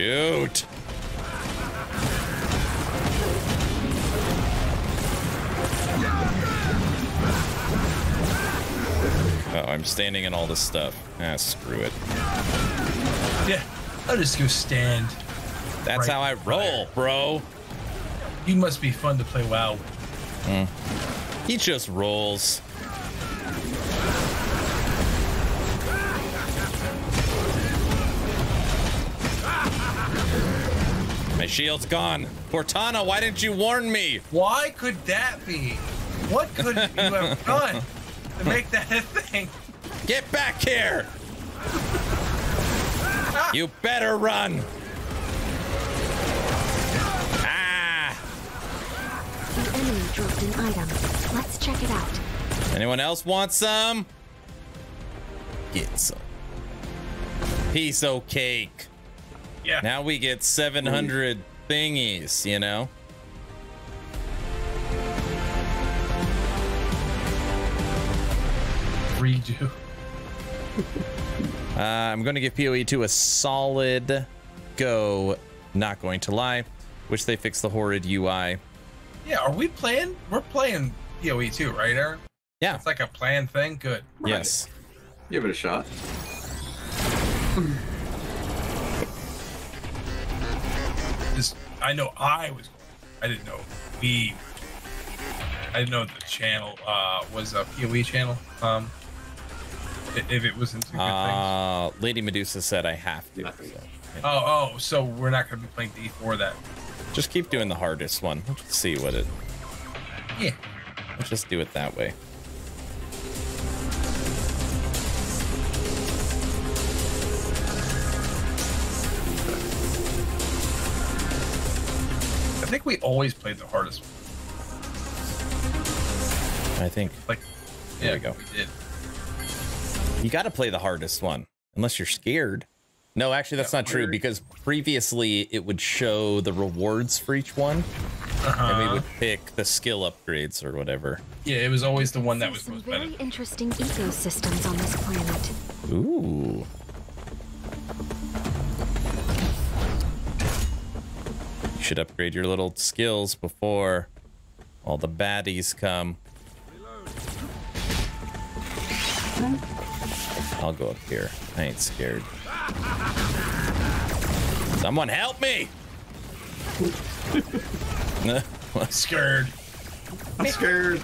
shoot. Oh, I'm standing in all this stuff. Ah, screw it. Yeah, I'll just go stand. That's Right. how I roll, bro. You must be fun to play WoW. He just rolls. My shield's gone. Cortana, why didn't you warn me? Why could that be? What could you have done to make that a thing? Get back here! You better run! Ah! The enemy dropped an item. Let's check it out. Anyone else want some? Get some. Piece of cake. Yeah. Now we get 700 thingies, you know? Redo. Uh, I'm going to give PoE 2 a solid go. Not going to lie. Wish they fixed the horrid UI. Yeah, are we playing? We're playing PoE2, right, Aaron? Yeah. It's like a planned thing. Good. Yes. Give it a shot. I know I was. I didn't know we. I didn't know the channel uh, was a PoE channel. Um, if it was into good things. Uh, Lady Medusa said I have to. So, Oh, oh, so we're not going to be playing D4 that. Just keep doing the hardest one. Let's see what it. Yeah. Let's just do it that way. Think we always played the hardest. one. I think Like, There yeah, we go. We did. you got to play the hardest one, unless you're scared. No, actually, that's not true because previously it would show the rewards for each one, Uh-huh. and we would pick the skill upgrades or whatever. Yeah, it was always the one that was Some most very beneficial. interesting ecosystems on this planet. Ooh. You should upgrade your little skills before all the baddies come. I'll go up here. I ain't scared. Someone help me! I'm Scared. I'm scared.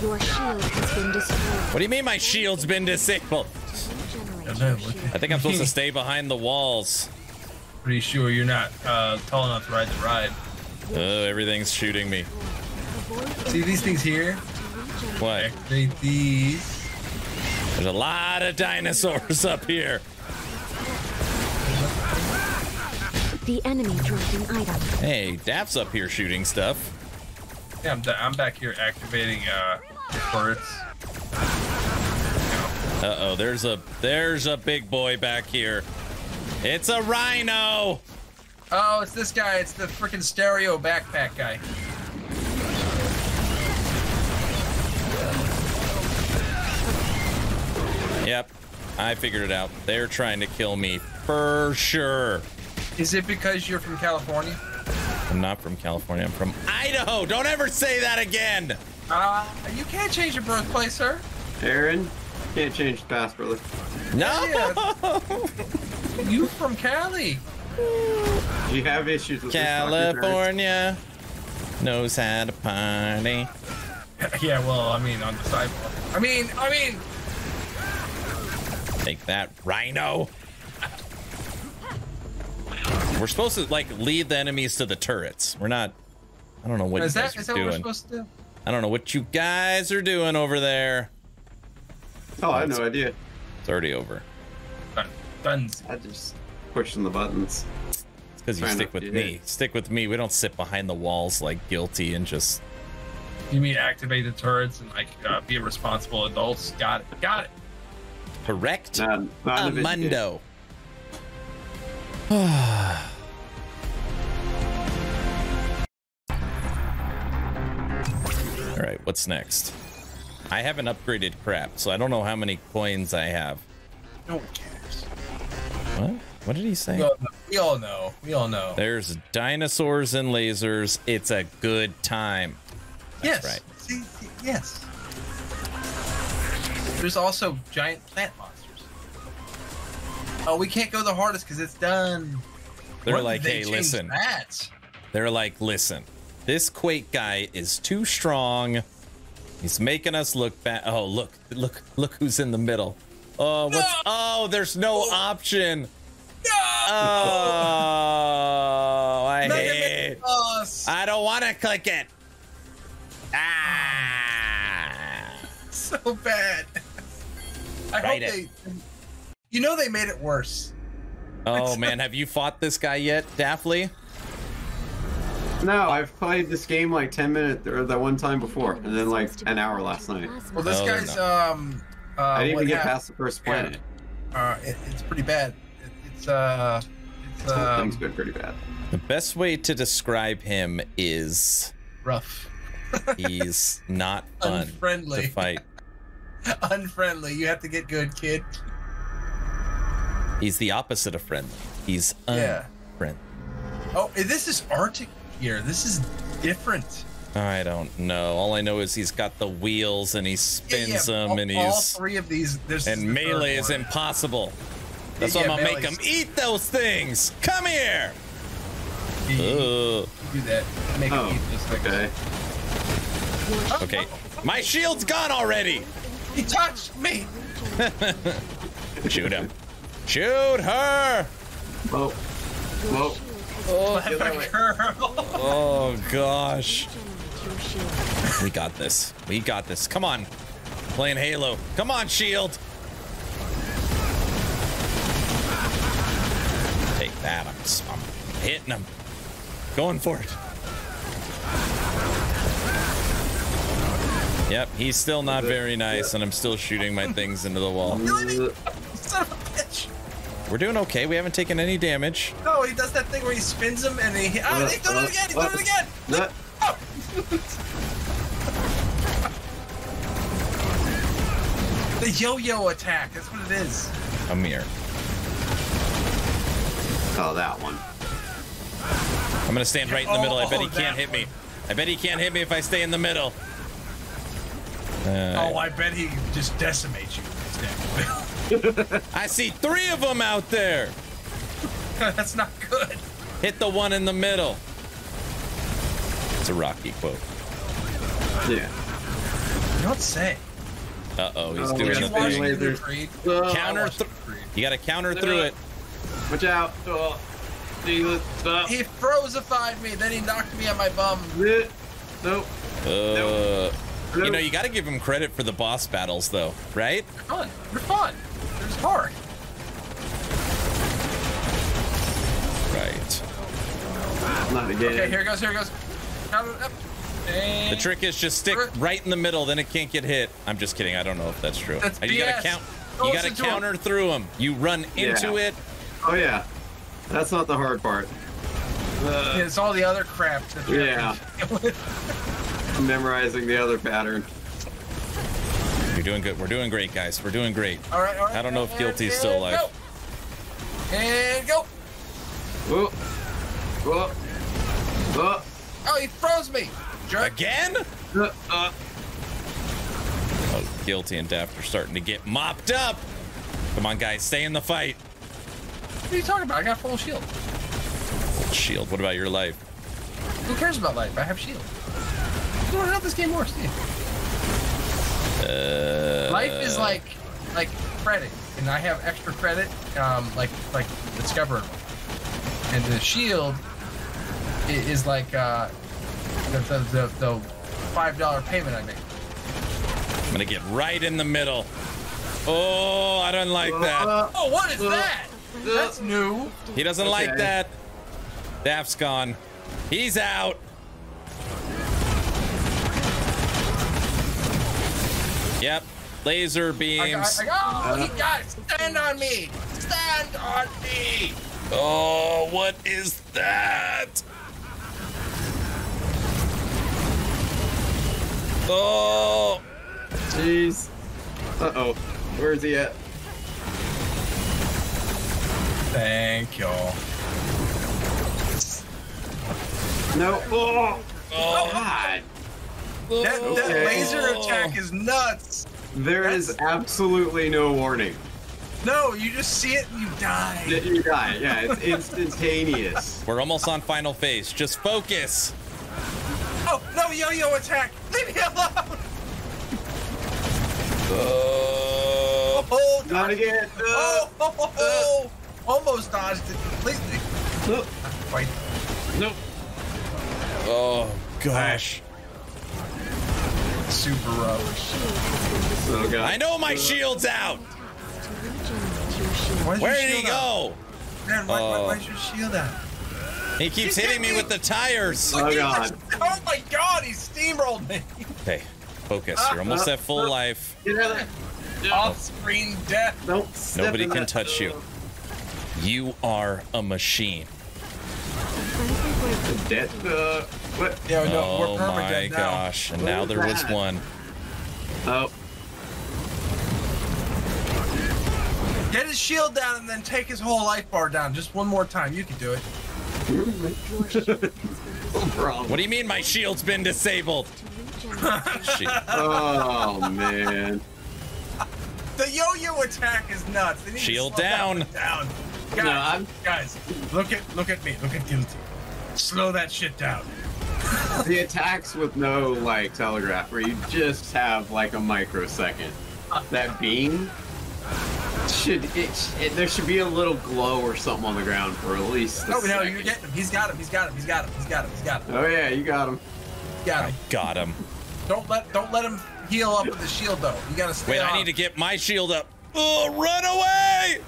Your shield has been destroyed. what do you mean my shield's been disabled? Regenerate know, your look shield. I think I'm supposed to stay behind the walls. Pretty sure you're not uh, tall enough to ride the ride. Oh, everything's shooting me. See these things here? What? Activate these. There's a lot of dinosaurs up here. The enemy dropped an item. Hey, Daph's up here shooting stuff. Yeah, I'm, I'm back here activating uh, turrets. Uh oh, there's a there's a big boy back here. It's a rhino. Oh, it's this guy. It's the freaking stereo backpack guy. Yep, I figured it out. They're trying to kill me for sure. Is it because you're from California? I'm not from California. I'm from Idaho. Don't ever say that again. Uh, you can't change your birthplace, sir. Aaron, can't change the past, brother. No. You from Cali? You have issues with this documentary? California knows how to party. yeah, well, I mean, on the sidewalk. I mean, I mean, Take that, rhino. We're supposed to like lead the enemies to the turrets. We're not. I don't know what is you that guys is are that what we're supposed to do? I don't know what you guys are doing over there. Oh, I have no idea. It's already over. Dun, duns. I just pushing the buttons. It's because you stick with to me. Stick with me. We don't sit behind the walls like guilty and just. You mean activate the turrets and like uh, be responsible adults? Got it. Got it. Correct. Not, not in a video game. Amundo. All right, what's next? I haven't upgraded crap, so I don't know how many coins I have. No one cares. What? What did he say? We all know. We all know. There's dinosaurs and lasers. It's a good time. yes. right. See, yes. There's also giant plant monsters. Oh, we can't go the hardest because it's done. They're did like, they hey, listen. That? They're like, listen, this Quake guy is too strong. He's making us look bad. Oh, look, look, look who's in the middle. Oh, what's? No! Oh, there's no option. No! Oh, I Mega hate. Man I don't want to click it. Ah. so bad. I Write hope it. they. You know they made it worse. Oh man, have you fought this guy yet, Daphne? No, I've played this game like 10 minutes or that one time before, and then like an hour last night. Well, this No, guy's not. um. Uh, I didn't what even get happened- past the first planet. Uh, it, it's pretty bad. It, it's uh. It's This whole um, thing's been pretty bad. The best way to describe him is rough. he's not fun Unfriendly. to fight. Unfriendly. You have to get good, kid. He's the opposite of friendly. He's Yeah. unfriendly. Oh, this is Arctic here. This is different. I don't know. All I know is he's got the wheels and he spins them all, and all he's three of these. This is and the melee is one. impossible. That's Yeah, why I'm gonna make him eat those things. Come here. You- you do that. Make Oh, it eat those things. okay. Okay, my shield's gone already. He touched me. Shoot him. Shoot her. Whoa. Whoa. Clever oh, girl. Oh gosh. Generate your shield. We got this. We got this. Come on. Playing Halo. Come on, shield. Take that. I'm, s- I'm hitting him. Going for it. Yep, he's still not very nice, and I'm still shooting my things into the wall. Son of a bitch. We're doing okay. We haven't taken any damage. No, he does that thing where he spins him and he. Oh, he's doing it again. He's doing it again. Uh, The yo-yo attack. That's what it is. Come here. Oh, that one. I'm gonna stand right in the middle. I bet he Oh, can't that hit me. I bet he can't hit me if I stay in the middle. Uh, Oh, I bet he just decimates you. I see three of them out there. That's not good. Hit the one in the middle. It's a Rocky quote. Yeah. You don't say. Uh oh, he's Oh, doing Did yeah. you the thing. Laser. the Creed? Uh, Counter. watched Th- you gotta counter through it. Watch out. Oh, He frozified me, then he knocked me on my bum. Nope. Nope. Uh, you know, you gotta give him credit for the boss battles, though, right? Fun. They're fun. They're just hard. Right. Not again. Okay, here it goes, here it goes. Counter. The trick is just stick right in the middle, then it can't get hit. I'm just kidding. I don't know if that's true. That's you gotta count. You gotta to him. counter through them. You run into Yeah. it. Oh yeah. That's not the hard part. It's all the other crap that Yeah. Memorizing the other pattern. You're doing good. We're doing great, guys. We're doing great. All right, all right. I don't know if Guilty's still alive. Go. And go. Whoa. Whoa. Whoa. Oh, he froze me. Jerk. Again? Uh, uh. Oh, Guilty and Daft are starting to get mopped up. Come on, guys. Stay in the fight. What are you talking about? I got full shield. Shield, what about your life? Who cares about life? I have shield. You know how this game works, do you? Uh, Life is like like credit, and I have extra credit, um, like like Discover, and the shield i- is like uh, the the the, the five dollar payment I make. I'm gonna get right in the middle. Oh, I don't like that. Uh, Oh, what is Uh, that? That's new. He doesn't like that. Daft's gone. He's out. Yep. Laser I got, beams. I got, oh, he got it. Stand on me. Stand on me. Oh, what is that? Oh, Jeez. Uh oh. Where's he at? Thank y'all. No. Oh. oh, God. That, that Okay. laser attack is nuts. There is absolutely no warning. No, you just see it and you die. That you die. Yeah, it's instantaneous. We're almost on final phase. Just focus. Oh, no yo-yo attack. Leave me alone. Oh, Oh, Not dodge. again. Oh, oh, oh, oh. almost dodged it completely. Nope. Wait, Nope. oh gosh. super rough. Oh god. I know my shield's out. To regenerate your shield. Where's Where your did he go? at? Man, why, why, Oh. why's your shield at? He keeps He hitting me me. with the tires. Oh god. Oh my god, he steamrolled me. Okay, focus. You're almost at full life. Get out. Off-screen death. Don't step Nobody can that. touch you. You are a machine. Friendly. Dead. Uh, what? Yeah, no, Oh we're my permadead now. gosh. And What now was there was that? one. Oh. Get his shield down and then take his whole life bar down. Just one more time. You can do it. Your shield has been No problem. What do you mean my shield's been disabled? to regenerate. Shit. Oh man. The yo-yo attack is nuts. They need Shield slow down. Down. Guys, No, I'm- guys, look at look at me. Look at guilty. Slow that shit down. The attacks with no like telegraph, where you just have like a microsecond. That beam should it, it there should be a little glow or something on the ground for at least. A Oh no, you're getting him. He's got him. He's got him. He's got him. He's got him. He's got him. Oh yeah, you got him. He's got him. Got him. Don't let don't let him heal up with the shield though. You gotta stay Wait, on. I need to get my shield up. Oh, run away!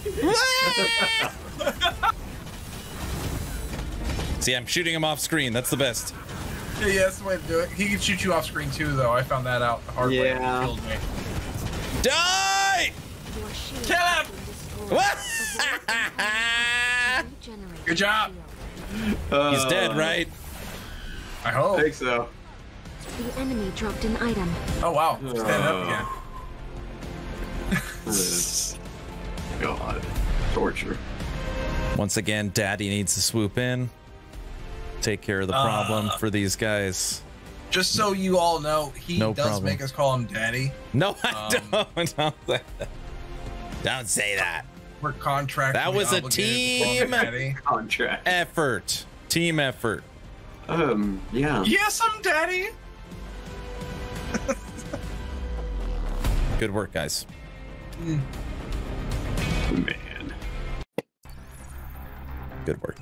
See, I'm shooting him off screen. That's the best. Yeah, yeah, that's the way to do it. He can shoot you off screen too, though. I found that out the hard way. Yeah. Killed me. Die! Your shield Kill him! What? Good job. your. He's Uh, dead, right? I hope. I hope. think so. The enemy dropped an item. Oh wow, stand up Uh. again. God, torture. Once again, Daddy needs to swoop in, take care of the problem Uh. for these guys. Just so you all know, he No does problem. make us call him Daddy. No, I Um, don't. Don't say that. That. We're contracted. That was a team. Contract. Effort. Team effort. Um, yeah. Yes, I'm Daddy. Good work, guys. Man. Good work.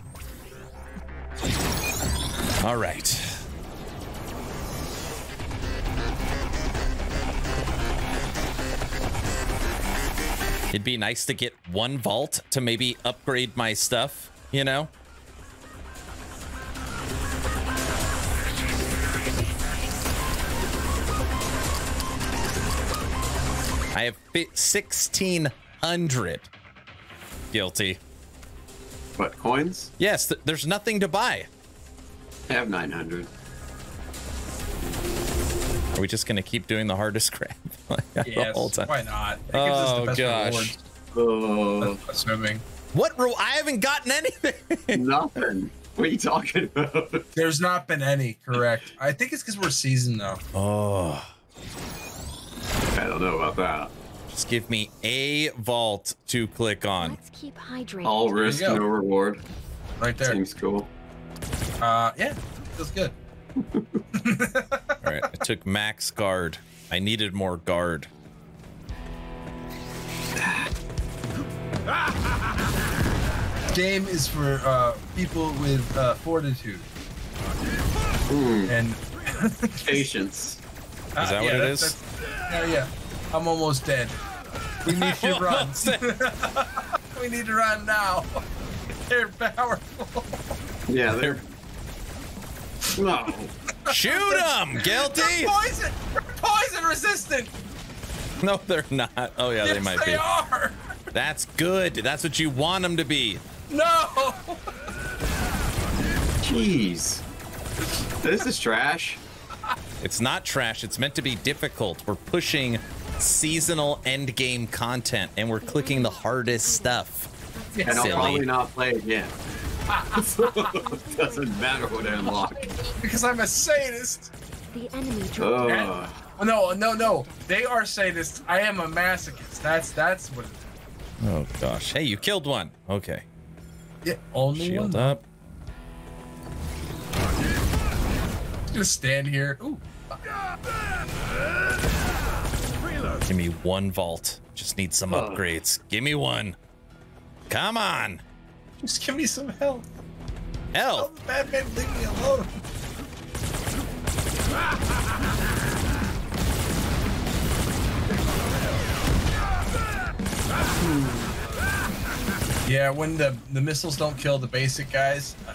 All right. It'd be nice to get one vault to maybe upgrade my stuff, you know? I have 1600 guilty. What coins? Yes, th- there's nothing to buy. I have 900. Are we just gonna keep doing the hardest crap the Yes, whole time? why not? It gives us Oh, the best gosh. rewards. Oh, Swimming. What? Ro- I haven't gotten anything. nothing. What are you talking about? There's not been any, correct? I think it's because we're seasoned though. oh, I don't know about that. just give me a vault to click on. Let's keep hydrated. All risk, no reward. Right there. Seems cool. Uh, yeah, feels good. All right, I took max guard. I needed more guard. Game is for uh, people with uh, fortitude. And Patience. uh, Is that what it that's- is? that's- Yeah, yeah. I'm almost dead. We need to run. we need to run now. They're powerful. Yeah, they're. No. Shoot them, guilty. Poison. Poison resistant. No, they're not. Oh yeah, yes, they might they be. are. That's good. That's what you want them to be. No. Jeez. This is trash. It's not trash. It's meant to be difficult. We're pushing seasonal end game content, and we're clicking the hardest stuff. And I'll probably not play again. So it doesn't matter what I unlock. Because I'm a sadist. The enemy dropped oh. oh, no, no, no. They are sadists. I am a masochist. That's that's what. It is. Oh gosh. Hey, you killed one. Okay. Yeah, only Shield one. up. Just stand here. Ooh. Give me one vault. Just need some upgrades. Give me one. Come on. Just give me some help. Tell Hell. the Batman leave me alone. Yeah, when the the missiles don't kill the basic guys, uh,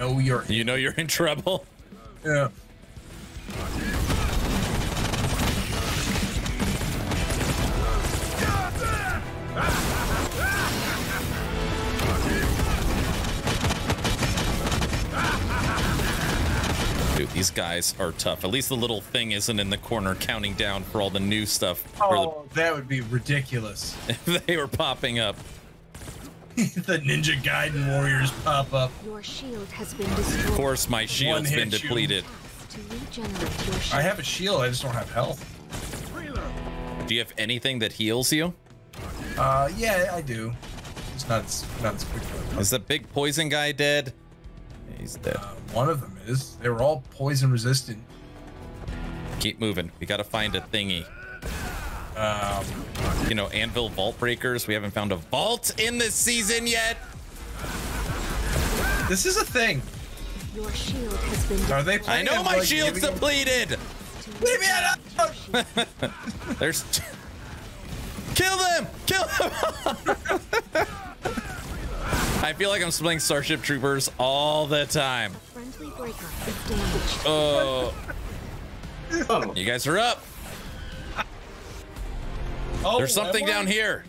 know you're You know you're in trouble. yeah. These guys are tough. At least the little thing isn't in the corner counting down for all the new stuff. Oh, that would be ridiculous. For the, they were popping up. the Ninja Gaiden warriors pop up. Your shield has been Of course, my shield's been depleted. To regenerate your shield, I have a shield, I just don't have health. Do you have anything that heals you? Uh, yeah, I do. It's not as, not as quick. Is the big poison guy dead? He's dead. Uh, one of them is. They were all poison resistant. Keep moving. We gotta find a thingy. Um, You know, Anvil Vault Breakers. We haven't found a vault in this season yet. this is a thing. your shield has been Are they? I know my like, shield's depleted. Leave me alone! There's. Kill them! Kill them! I feel like I'm playing Starship Troopers all the time. friendly breaker is damaged. Oh, Oh, you guys are up. Oh, There's something down here.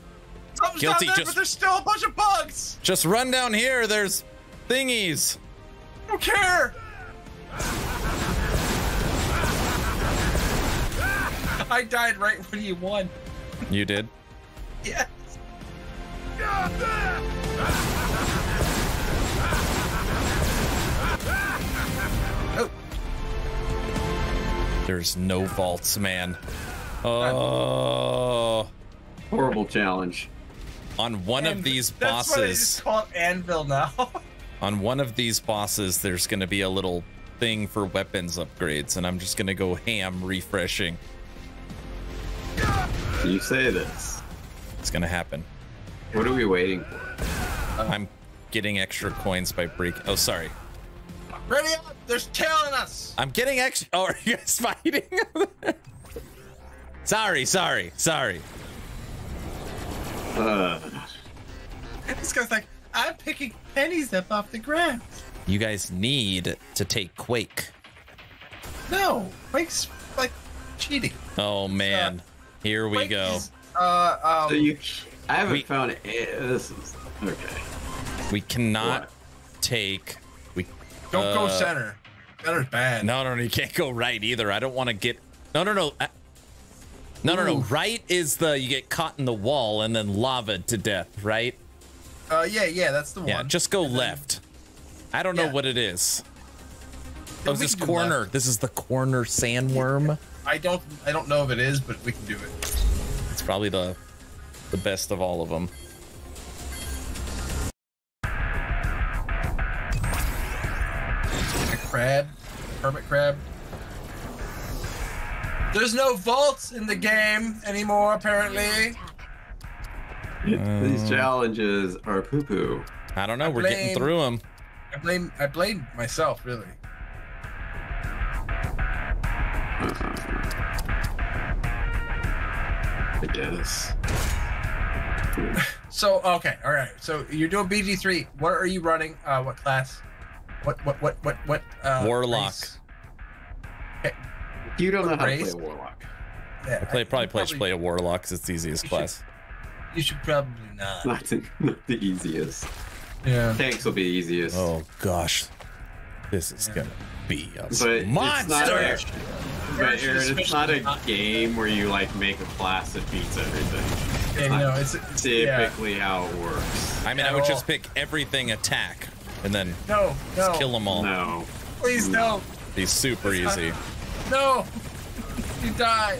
Something's Guilty, down there, just- but there's still a bunch of bugs. Just run down here. There's thingies. I don't care. I died right when you won. You did. Yes. There's no vaults, man. Oh, horrible challenge. on one of and these That's why they just bosses, call it Anvil now. on one of these bosses, there's gonna be a little thing for weapons upgrades, and I'm just gonna go ham refreshing. You say this. It's gonna happen. What are we waiting for? I'm getting extra coins by break. Oh, sorry. Ready up! They're tailing us. I'm getting extra. Oh, are you guys fighting? sorry, sorry, sorry. Uh, This guy's like, I'm picking pennies up off the ground. You guys need to take Quake. No, Quake's like cheating. Oh man, here we Quake go. is, uh, um, so you, I haven't We- found it. This is okay. We cannot What? take. We don't go uh, center. Center's bad. No, no, no, you can't go right either. I don't want to get. No, no, no. I- No, no, no. Right is the you get caught in the wall and then lava to death, right? Uh, yeah, yeah, that's the one. Yeah, just go left. I don't know Yeah. what it is. Oh, this can corner. left. This is the corner sandworm. I don't, I don't know if it is, but we can do it. It's probably the the best of all of them. A crab, hermit crab. There's no vaults in the game anymore, apparently. These uh, challenges are poo poo. I don't know. We're getting through them. I blame, I blame myself, really. Uh-huh. I guess. So okay, all right. So you're doing BG three. What are you running? Uh, what class? What what what what what? Uh, Warlock. race? You don't know how to play a warlock. Yeah, I play I- probably you play should play a warlock 'cause it's the easiest You should- class. You should probably not. Not the, not the easiest. Yeah. Tanks will be easiest. Oh gosh, this is gonna be a But it's not monster. a, but Aaron, it's not a game where you like make a class that beats everything. Yeah, no, it's, it's yeah. Typically how it works. I mean, I would all. just pick everything attack and then No, no, kill them all. No. please no, Be super It's not- easy. no. You die.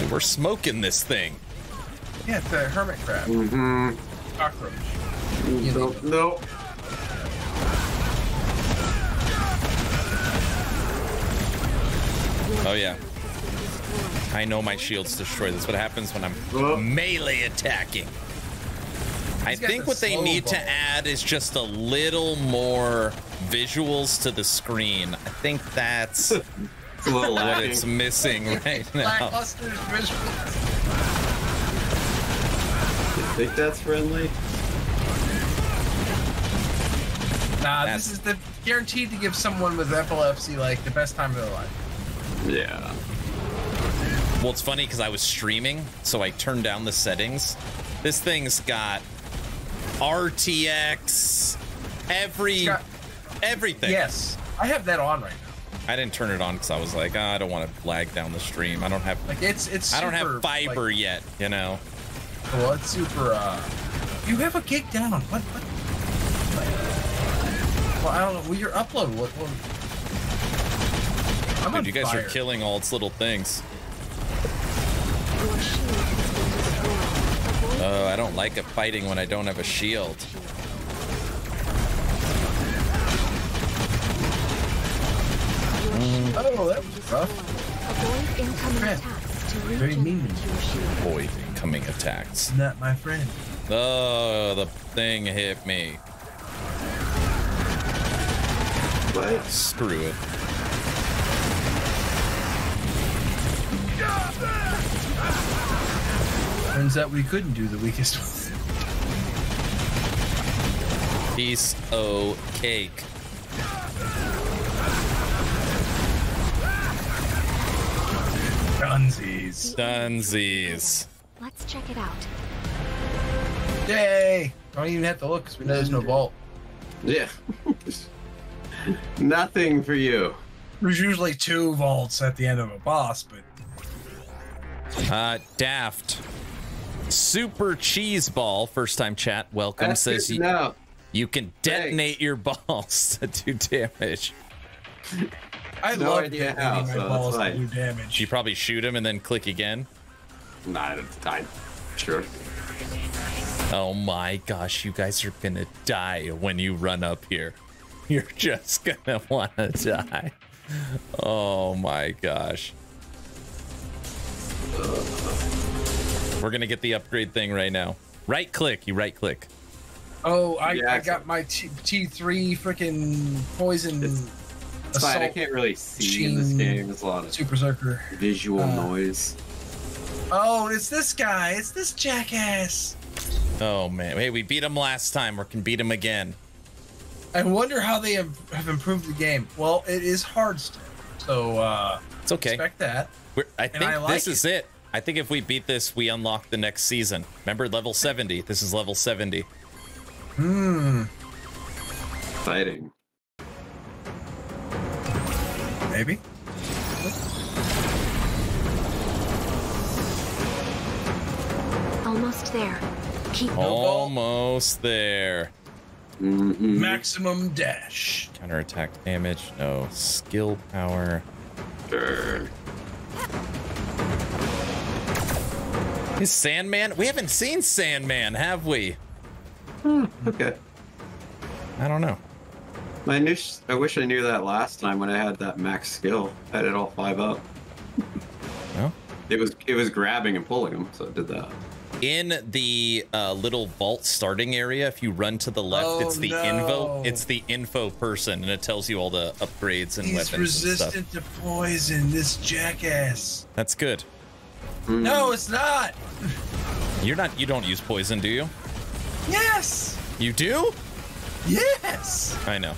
Dude, we're smoking this thing. Yeah, it's a hermit crab. Mm-hmm. Cockroach. Nope. Nope. Oh yeah. I know my shield's destroyed. That's what happens when I'm Oh. melee attacking. I He's think the what they slow need to add is just a little more visuals to the screen. I think that's It's what lacking. it's missing right now. Lackluster. Think that's friendly? Nah, That's- this is the guaranteed to give someone with epilepsy like the best time of their life. Yeah. Well, it's funny because I was streaming, so I turned down the settings. This thing's got RTX, every got- everything. Yes, I have that on right now. I didn't turn it on because I was like, ah, I don't want to lag down the stream. I don't have Like it's it's. I don't have fiber Like, yet, you know. well, it's super. uh You have a gig down. What? what? Well, I don't know. Well, your upload. What? what? I'm Dude, you guys fire. are killing all its little things. Your shield has been destroyed. Avoid Oh, I don't like it fighting when I don't have a shield. your shield Oh, that has was rough. Avoid incoming Crap. attacks to Very mean. regenerate your shield. Avoid incoming attacks. Not my friend. Oh, the thing hit me. What? Screw it. Turns out we couldn't do the weakest one. Piece o cake. Gunsies. Dunsies. Let's check it out. Yay! Don't even have to look because we know there's no vault. Yeah. Nothing for you. There's usually two vaults at the end of a boss, but Uh, Daft. Super Cheese Ball, first time chat, welcome, That's says you, you can detonate your balls to do damage. I No love idea detonating how, my so that's balls to do damage. You probably shoot him and then click again. Not at the time. Sure. Oh my gosh, you guys are gonna die when you run up here. You're just gonna wanna die. Oh my gosh. We're gonna get the upgrade thing right now. Right click, you right click. Oh, I, Yeah, I got my T- T3 freaking poison It's fine. I can't really see in this game. There's a lot of super circular. visual uh, noise. Oh, it's this guy. It's this jackass. Oh man. Hey, we beat him last time. We can beat him again. I wonder how they have, have improved the game. Well, it is hard still. So, uh, It's okay. expect that. We're, I think I like this is it. I think if we beat this, we unlock the next season. Remember level 70. This is level 70. Hmm. Exciting. Maybe. Almost there. Keep vault. Almost there. Mm-mm. Maximum dash. Counterattack damage. No. Skill power. Sure. Is Sandman? We haven't seen Sandman, have we? Hmm, okay. I don't know. I knew. I wish I knew that last time when I had that max skill. I had it all five up. No. It was it was grabbing and pulling them, so it did that. In the uh, little vault starting area, if you run to the left, Oh, it's the no. info. It's the info person, and it tells you all the upgrades and He's weapons and stuff. resistant to poison. This jackass. That's good. No, it's not. You're not. You don't use poison, do you? Yes. You do? Yes. I know.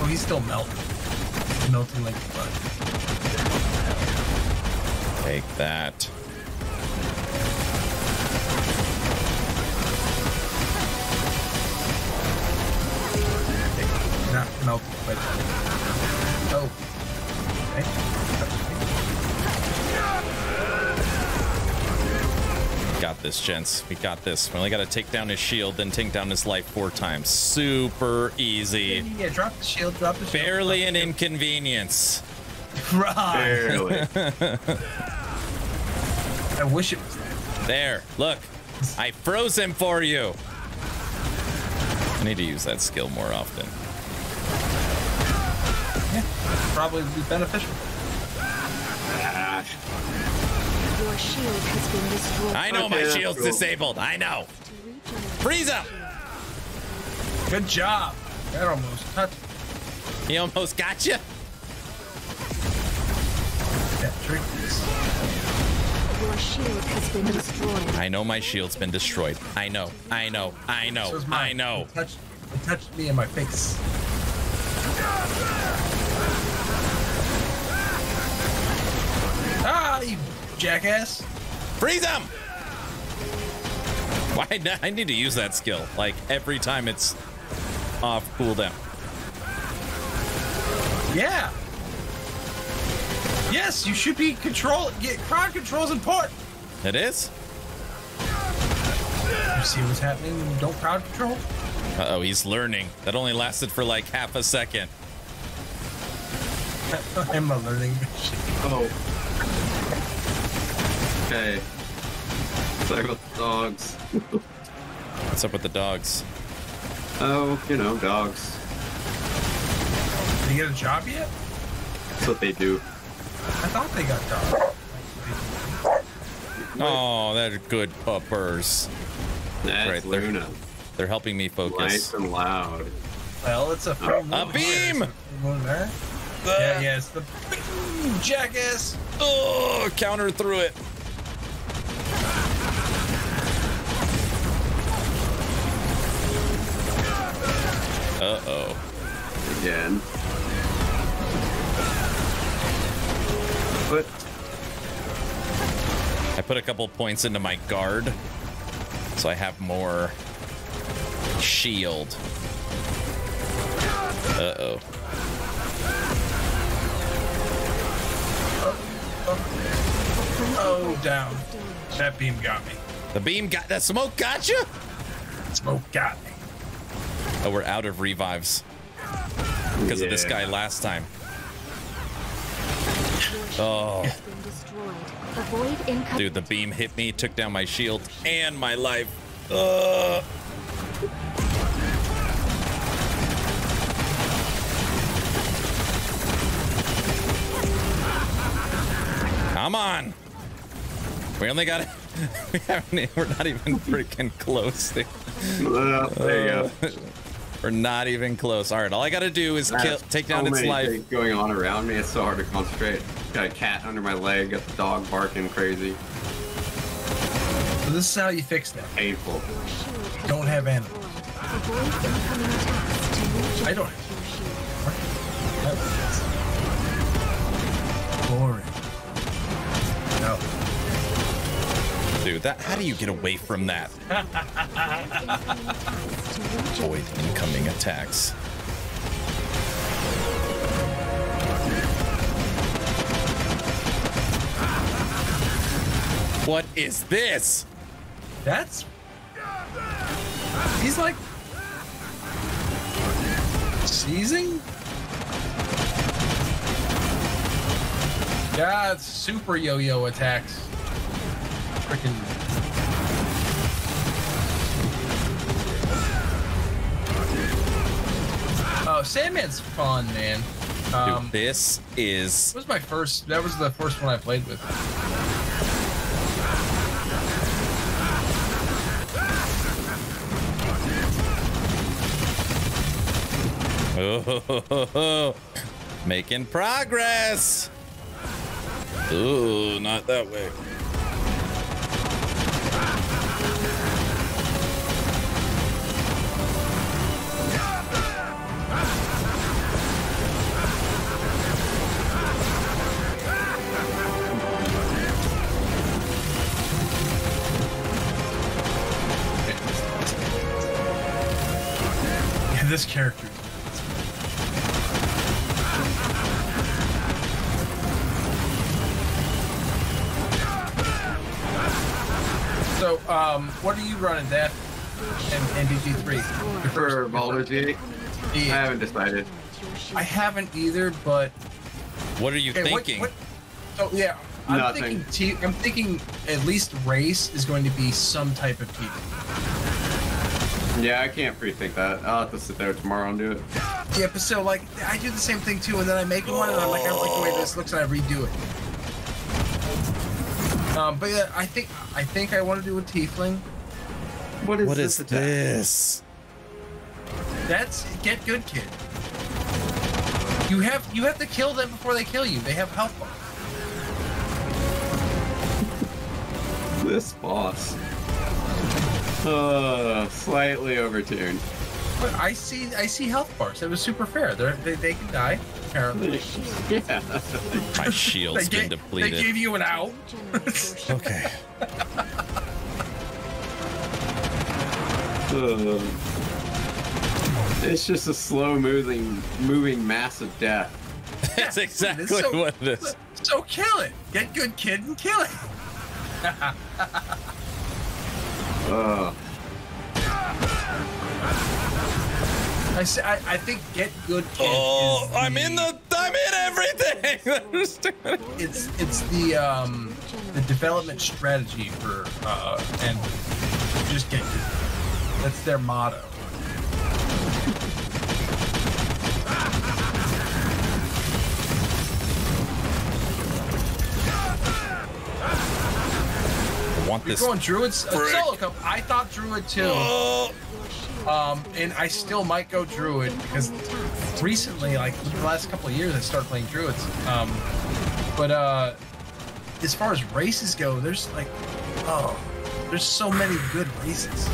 Oh, he's still melting. He's melting like butter. Take that. Melting, but oh. Okay. Got this, gents. We got this. We only got to take down his shield, then take down his life four times. Super easy. Yeah, drop the shield. Drop the shield. Barely an inconvenience. Right. Barely. I wish it was that. There, look. I froze him for you. I need to use that skill more often. Yeah, probably be beneficial. Your shield has been destroyed. I know my Okay, that's shield's cool. disabled. I know. To. Freeze up. Good job. That almost touched He almost got you. That trick. Your shield has been destroyed. I know my shield's been destroyed. I know. I know. I know. So I know. It touched, it touched me in my face. Ah, you jackass. Freeze him! Why? I need to use that skill like every time it's off cooldown. Yeah. Yes, you should be control. Get crowd control is important. It is. You see what's happening when you don't crowd control? Uh oh, he's learning. That only lasted for like half a second. I'm a learning. Machine. Oh. Okay. Sorry about the dogs. What's up with the dogs? Oh, you know, dogs. Did you get a job yet? That's what they do. I thought they got jobs. Oh, they're good puppers. That's Right, they're- Luna. They're helping me focus. Nice and loud. Well, it's a full moon A beam! so full moon there. Yeah, yeah, it's the beam, jackass. Oh, counter through it. Uh oh. Again. But I put a couple points into my guard, so I have more shield. Uh oh. Oh, down. That beam got me. The beam got that smoke. Got you. Smoke got me. Oh, we're out of revives because of this guy last time. Oh, Has been destroyed. Avoid incoming. dude, the beam hit me, took down my shield and my life. Uh. Come on. We only got we haven't we're not even freaking close. dude. uh, there you go. We're not even close. All right, all I got to do is kill, take down so its many life. things going on around me. It's so hard to concentrate. Got a cat under my leg. Got the dog barking crazy. So this is how you fix that. Painful. Don't have ammo. Avoid incoming attacks to recharge I don't- your shield. Boring. No. Dude, that how do you get away from that? Avoid incoming attacks. What is this? That's. He's like. Seizing? Yeah, it's super yo yo attacks. Freaking. Oh, Sandman's fun, man. Dude, Um, this is That was my first. That was the first one I played with. oh, making progress. Ooh, not that way. This character. So, um, what are you running, that and NDG3? For Baldur's Gate, I haven't decided. I haven't either, but What are you okay, thinking? what, so yeah, I'm Nothing. thinking. T, I'm thinking at least race is going to be some type of team. Yeah, I can't pre-think that. I'll have to sit there tomorrow and do it. Yeah, but so like I do the same thing too, and then I make one, and I'm like, I don't like the way this looks, and I redo it. Um, but yeah, I think I think I want to do a tiefling. What is what this is attack? this? That's get good, kid. You have you have to kill them before they kill you. They have health bar. This boss. Uh, slightly overtuned. But I see I see health bars. It was super fair. They're, they they can die. Apparently, yeah. My shield's they, been ga- they depleted. gave you an out. Okay. Uh, it's just a slow moving, moving mass of death. That's exactly so- what it is. So kill it. Get good, kid, and kill it. Uh. I, I, I think get good. oh, I'm in the I'm in everything. it's it's the um the development strategy for uh and just get good. That's their motto. Want You're this. going druids. Frick. solo cup. I thought druid too. Oh, Um, and I still might go druid because recently, like the last couple of years, I started playing druids. Um, but uh, as far as races go, there's like, oh, there's so many good races.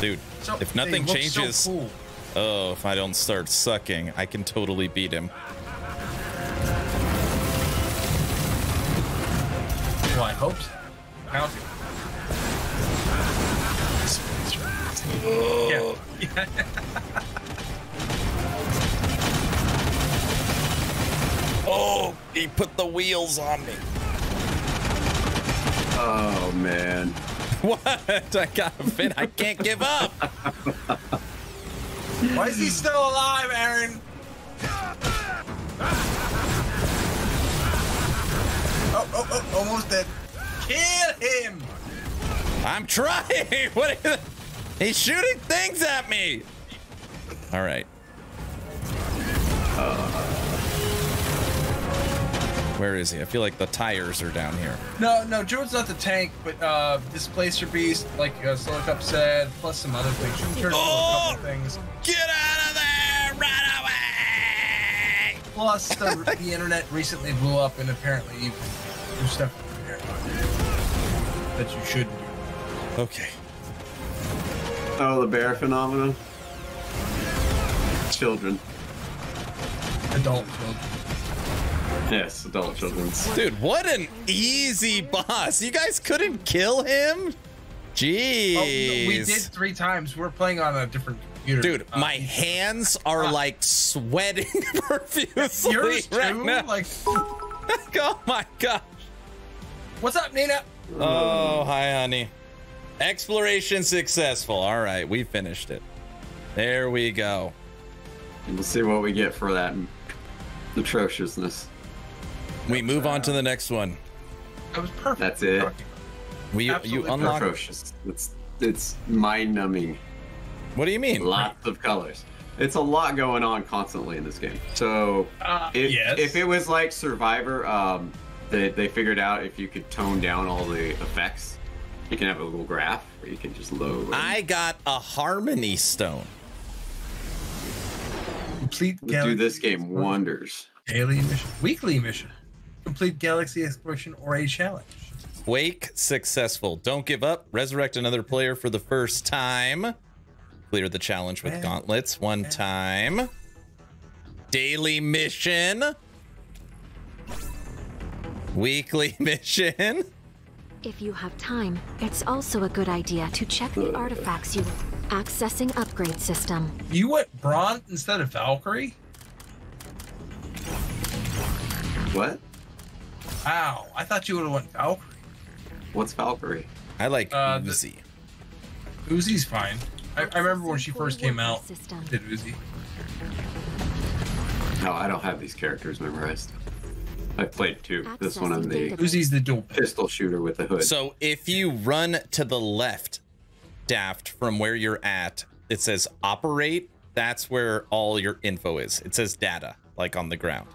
dude. So If nothing changes, so cool. oh, if I don't start sucking, I can totally beat him. Well, I hope so. Count it. Yeah. Oh, he put the wheels on me. Oh man. What? I got a fin. I can't give up. Why is he still alive, Aaron? Oh, oh, oh, almost dead. Kill him! I'm trying. What? Are he's shooting things at me. All right. Where is he? I feel like the tires are down here. No, no, Druid's not the tank, but uh, Displacer Beast, like uh, Solo Cup said, plus some other things. You can turn into Oh! a couple things. Get out of there! Run away! Plus, the, the internet recently blew up, and apparently you can do stuff that you shouldn't do. Okay. Oh, the bear phenomenon. Children. Adult children. Yes, adult children. Dude, what an easy boss. You guys couldn't kill him? Jeez. Oh, no, we did three times. We're playing on a different computer. Dude, Uh, my hands are like sweating profusely yours too. right now. Like, oh my god. what's up, Nina? Oh, hi, honey. Exploration successful. All right, we finished it. There we go. And We'll see what we get for that atrociousness. We move on to the next one. That was perfect. That's it. We you Absolutely unlock. Atrocious. It's it's mind numbing. What do you mean? Lots of colors. It's a lot going on constantly in this game. So Uh, if, yes. if it was like Survivor, um, they, they figured out if you could tone down all the effects, you can have a little graph where you can just load. I got a harmony stone. complete Would do galaxy this game exploration. wonders. Daily mission, weekly mission, complete galaxy exploration or a challenge. Wake successful. Don't give up. Resurrect another player for the first time. Clear the challenge with gauntlets one time. Daily mission. Weekly mission. If you have time, it's also a good idea to check the artifacts you accessing upgrade system. You went Braun instead of Valkyrie? What? Wow, I thought you would have went Valkyrie. What's Valkyrie? I like Uh, the- Uzi. Uzi's fine. I, I remember when she first came out, System. did Uzi. No, I don't have these characters memorized. I played two. This one I'm the Accessing Uzi's the dual. pistol shooter with the hood. So if you run to the left, Daft, from where you're at, it says operate. That's where all your info is. It says data, like on the ground.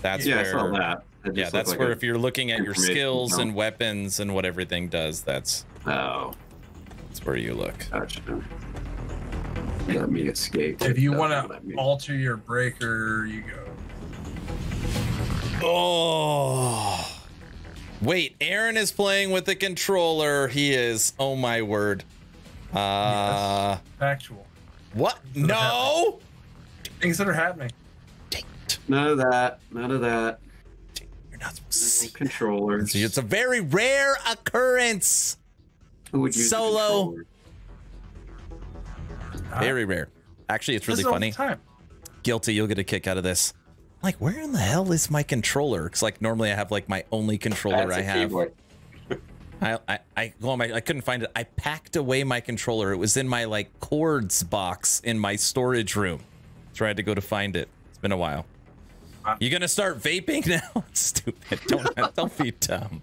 That's yeah, I where. saw that. It Yeah, that's looked where if you're looking at your skills dump. and weapons and what everything does, that's oh, that's where you look. gotcha. Let me escape. If you want to alter your breaker, you go. Oh. Wait, Aaron is playing with the controller. He is. Oh my word. Uh Factual. what? No. Things that are happening. Dang. None of that. None of that. You're not supposed to see. Controllers. See, It's a very rare occurrence. Who would use Solo. controller? Very rare. Actually, it's really This is all funny. the time. Guilty, you'll get a kick out of this. Like, where in the hell is my controller? Because like normally I have like my only controller That's I a have. keyboard. I I I, well, my, I couldn't find it. I packed away my controller. It was in my like cords box in my storage room. So I had to go to find it. It's been a while. You gonna start vaping now? Stupid. Don't don't be dumb.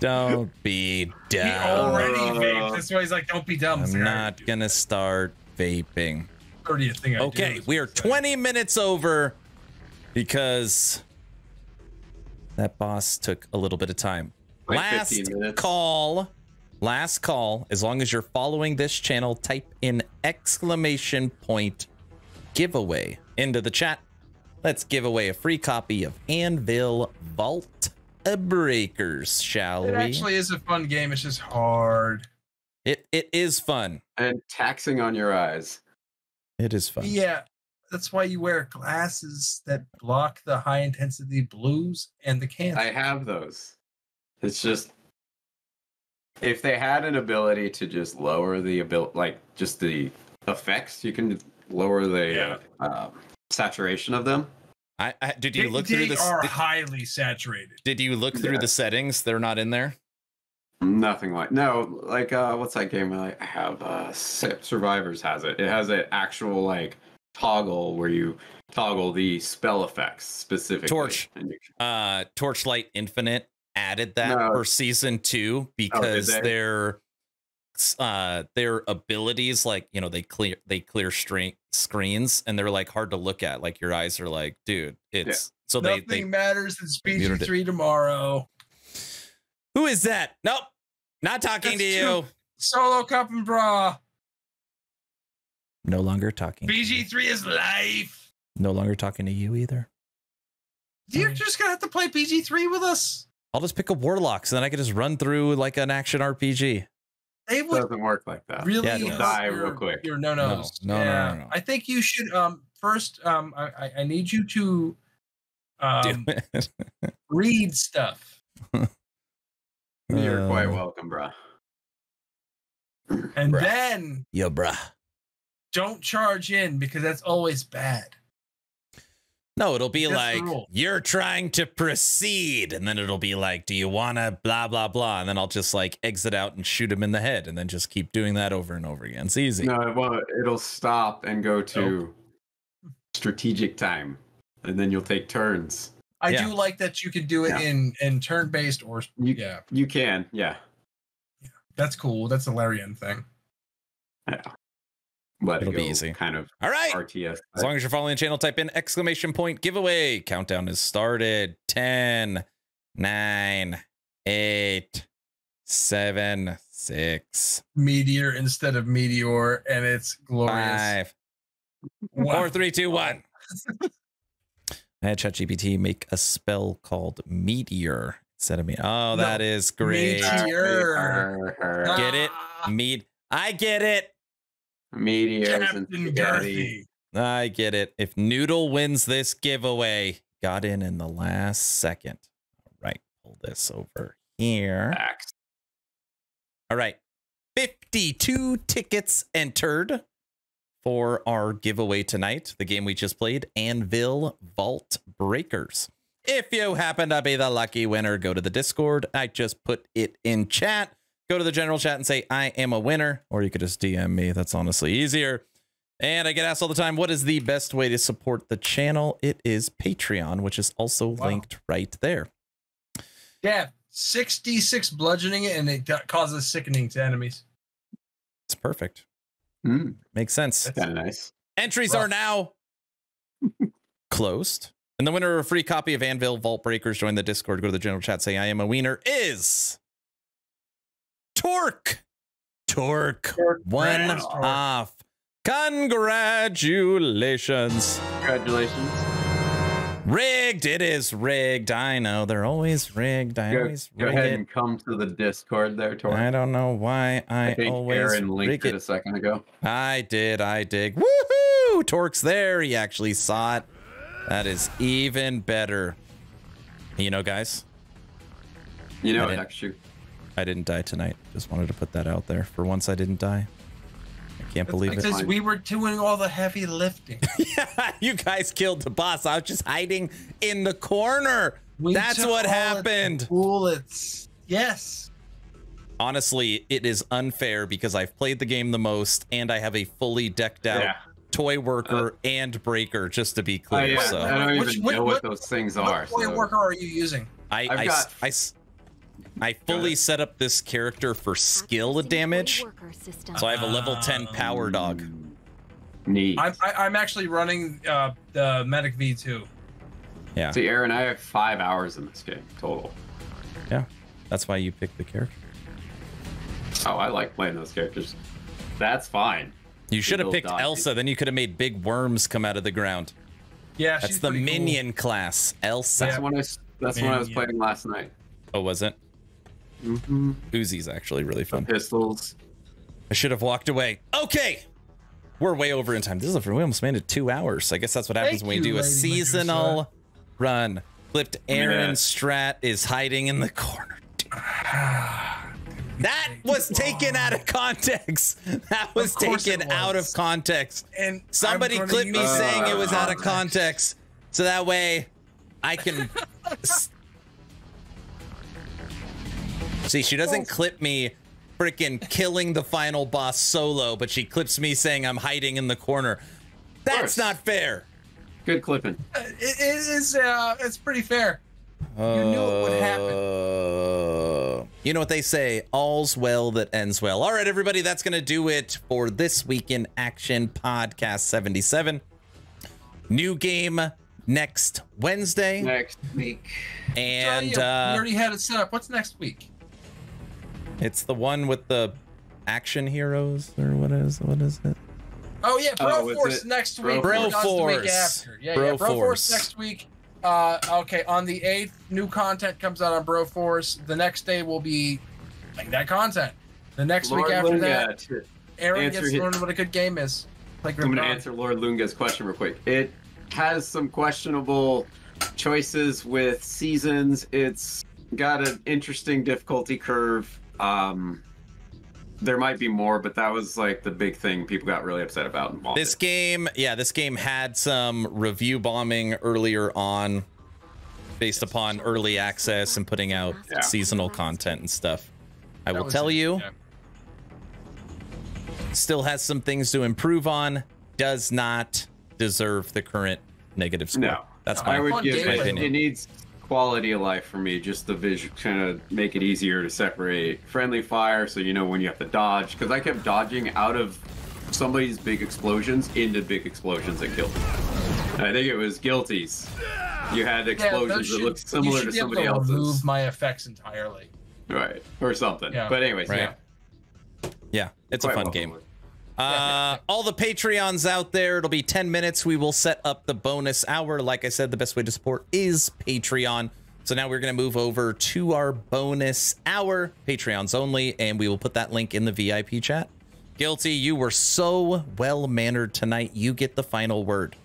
Don't be dumb. He dumb. already vaped. That's why he's like, "Don't be dumb." It's I'm like, not gonna start vaping. Thirtieth thing. I do Okay, we are 20 minutes over because that boss took a little bit of time. Like last call. Last call. As long as you're following this channel, type in exclamation point giveaway into the chat. Let's give away a free copy of Anvil Vault Breakers, shall It we? actually is a fun game. It's just hard. it it is fun. And taxing on your eyes. It is fun. Yeah, that's why you wear glasses that block the high intensity blues and the cancer. I have those. It's just if they had an ability to just lower the ability, like just the effects, you can lower the Yeah. uh, saturation of them. I, I did you They- look they through this? are Did, highly saturated. did you look through Yeah. the settings? They're not in there. Nothing like no, like uh, what's that game I have? Uh, Survivors has it. It has an actual like toggle where you toggle the spell effects specifically. Torch. And uh Torchlight Infinite added that No. for season 2 because they? their uh their abilities like you know they clear they clear string screens and they're like hard to look at like your eyes are like dude it's so they Nothing they matters. It's muted it. BG three tomorrow. who is that nope not talking That's to you Solo cup and bra. No longer talking BG3 is life. no longer talking to you either You're just gonna have to play BG3 with us. I'll just pick a warlock so then I can just run through like an action RPG it doesn't work like that. really Yeah, it hurt does. Die real quick. Your no nos. No, no, no, no, no. I think you should um first um I I- I need you to um read stuff You're quite Uh, welcome, bruh. and Bruh. then yo bruh don't charge in because that's always bad. No, it'll be That's like you're trying to proceed, and then it'll be like, do you want to blah blah blah, and then I'll just like exit out and shoot him in the head, and then just keep doing that over and over again. It's easy. No, it won't. It'll stop and go to strategic time, and then you'll take turns. I Yeah. do like that you can do it Yeah. in in turn based or You- yeah, You can, yeah. yeah. that's cool. That's a Larian thing. yeah. Let It'll it be easy. kind of All right. RTS. As long as you're following the channel, type in exclamation point giveaway. Countdown is started. 10, 9, 8, 7, 6, Meteor instead of meteor, and it's glorious. 5, Wow. 4, 3, 2, 1. I had ChatGPT make a spell called Meteor instead of me. Oh, that is great. Meteor. Ah. Get it? Meet. I get it. Meteors and Captain spaghetti. Girthy. I get it. If Noodle wins this giveaway, got in in the last second. All right, pull this over here. Facts. All right, 52 tickets entered for our giveaway tonight. The game we just played, Anvil Vault Breakers. If you happen to be the lucky winner, go to the Discord. I just put it in chat. Go to the general chat and say, I am a winner, or you could just DM me. That's honestly easier. And I get asked all the time, what is the best way to support the channel? It is Patreon, which is also Wow. linked right there. Yeah, 66 bludgeoning, it, and it causes sickening to enemies. It's perfect. Mm, Makes sense. That's- kind of nice. Entries Rough. are now closed. And the winner of a free copy of Anvil Vault Breakers, join the Discord, go to the general chat, say I am a wiener, is Torque. Torque. One Torque. off. Congratulations. Congratulations. Rigged. It is rigged. I know. They're always rigged. I Go, always go ahead it. and come to the Discord there, Tor. I don't know why I, I think always Aaron linked it. it a second ago. I did. I did. Woohoo! Torque's there. He actually saw it. That is even better. You know, guys, You know didn't- Extra? I didn't die tonight. Just wanted to put that out there. For once, I didn't die. I can't believe it. Because we were doing all the heavy lifting. Yeah, you guys killed the boss. I was just hiding in the corner. We That's took what all its happened. Bullets. Yes. honestly, it is unfair because I've played the game the most and I have a fully decked out Yeah. toy uh, worker and breaker, just to be Oh, clear. yeah. So I don't even what- know what, what- those things are. What toy so- worker are you using? I, I've I, s- got- I s- I fully set up this character for skill damage. toy worker system. So I have a level 10 power dog. Neat. I'm I, I'm actually running uh, the Medic V2. Yeah. See, Aaron, I have five hours in this game total. Yeah. That's why you picked the character. Oh, I like playing those characters. That's fine. You should have picked doggy. Elsa, then you could have made big worms come out of the ground. Yeah, That's the pretty cool. minion class, Elsa. That's what I. s- That's what I was yeah. playing last night. Oh, was it? Mm-hmm. Uzi's actually really fun. Pistols. I should have walked away. Okay. We're way over in time. This is a, we almost made it two hours. I guess that's what happens Thank when we you, do a seasonal Medusa. run. Flipped Aaron Yeah. Strat is hiding in the corner. That was taken out of context. That was taken it out of context. And Somebody I'm clipped me use- saying it was out of context, so that way I can. s- See, she doesn't clip me freaking killing the final boss solo, but she clips me saying I'm hiding in the corner. That's not fair. Good clipping. It, it is. Uh, it's pretty fair. You knew it would happen. Uh, you know what they say, all's well that ends well. All right, everybody, that's going to do it for this week in Action Podcast 77. New game next Wednesday. Next week. And Sorry, we uh, already had it set up. What's next week? It's the one with the action heroes, or what is what is it? Oh yeah, Bro Oh, Force next week. Bro Bro Force week after. Yeah, Bro yeah. Broforce. Force. next week. Uh, okay, on the eighth, new content comes out on Broforce. The next day will be like that content. The next Lord week after that, Lunga, t- Aaron answer gets his- to learn what a good game is. Like I'm going to Grim Dawn. answer Lord Lunga's question real quick. It has some questionable choices with seasons. It's got an interesting difficulty curve. Um, there might be more, but that was like the big thing people got really upset about. in This game, yeah, this game had some review bombing earlier on based upon early access and putting out Yeah. seasonal content and stuff. I That will tell it, you, yeah. still has some things to improve on, does not deserve the current negative score. No, That's No, my, I would give game, it. opinion. It needs quality of life for me. Just the visual, kind of make it easier to separate friendly fire, so you know when you have to dodge. Because I kept dodging out of somebody's big explosions into big explosions and killed them. And I think it was guilties. You had explosions those that should- looked you similar should to be able somebody else's, Remove my effects entirely. right, or something. Yeah. But anyways, Right. yeah, yeah, it's a fun well game. forward. Uh, all the Patreons out there, it'll be 10 minutes. We will set up the bonus hour. Like I said, the best way to support is Patreon. So now we're going to move over to our bonus hour, Patreons only, and we will put that link in the VIP chat. Guilty, you were so well mannered tonight. You get the final word.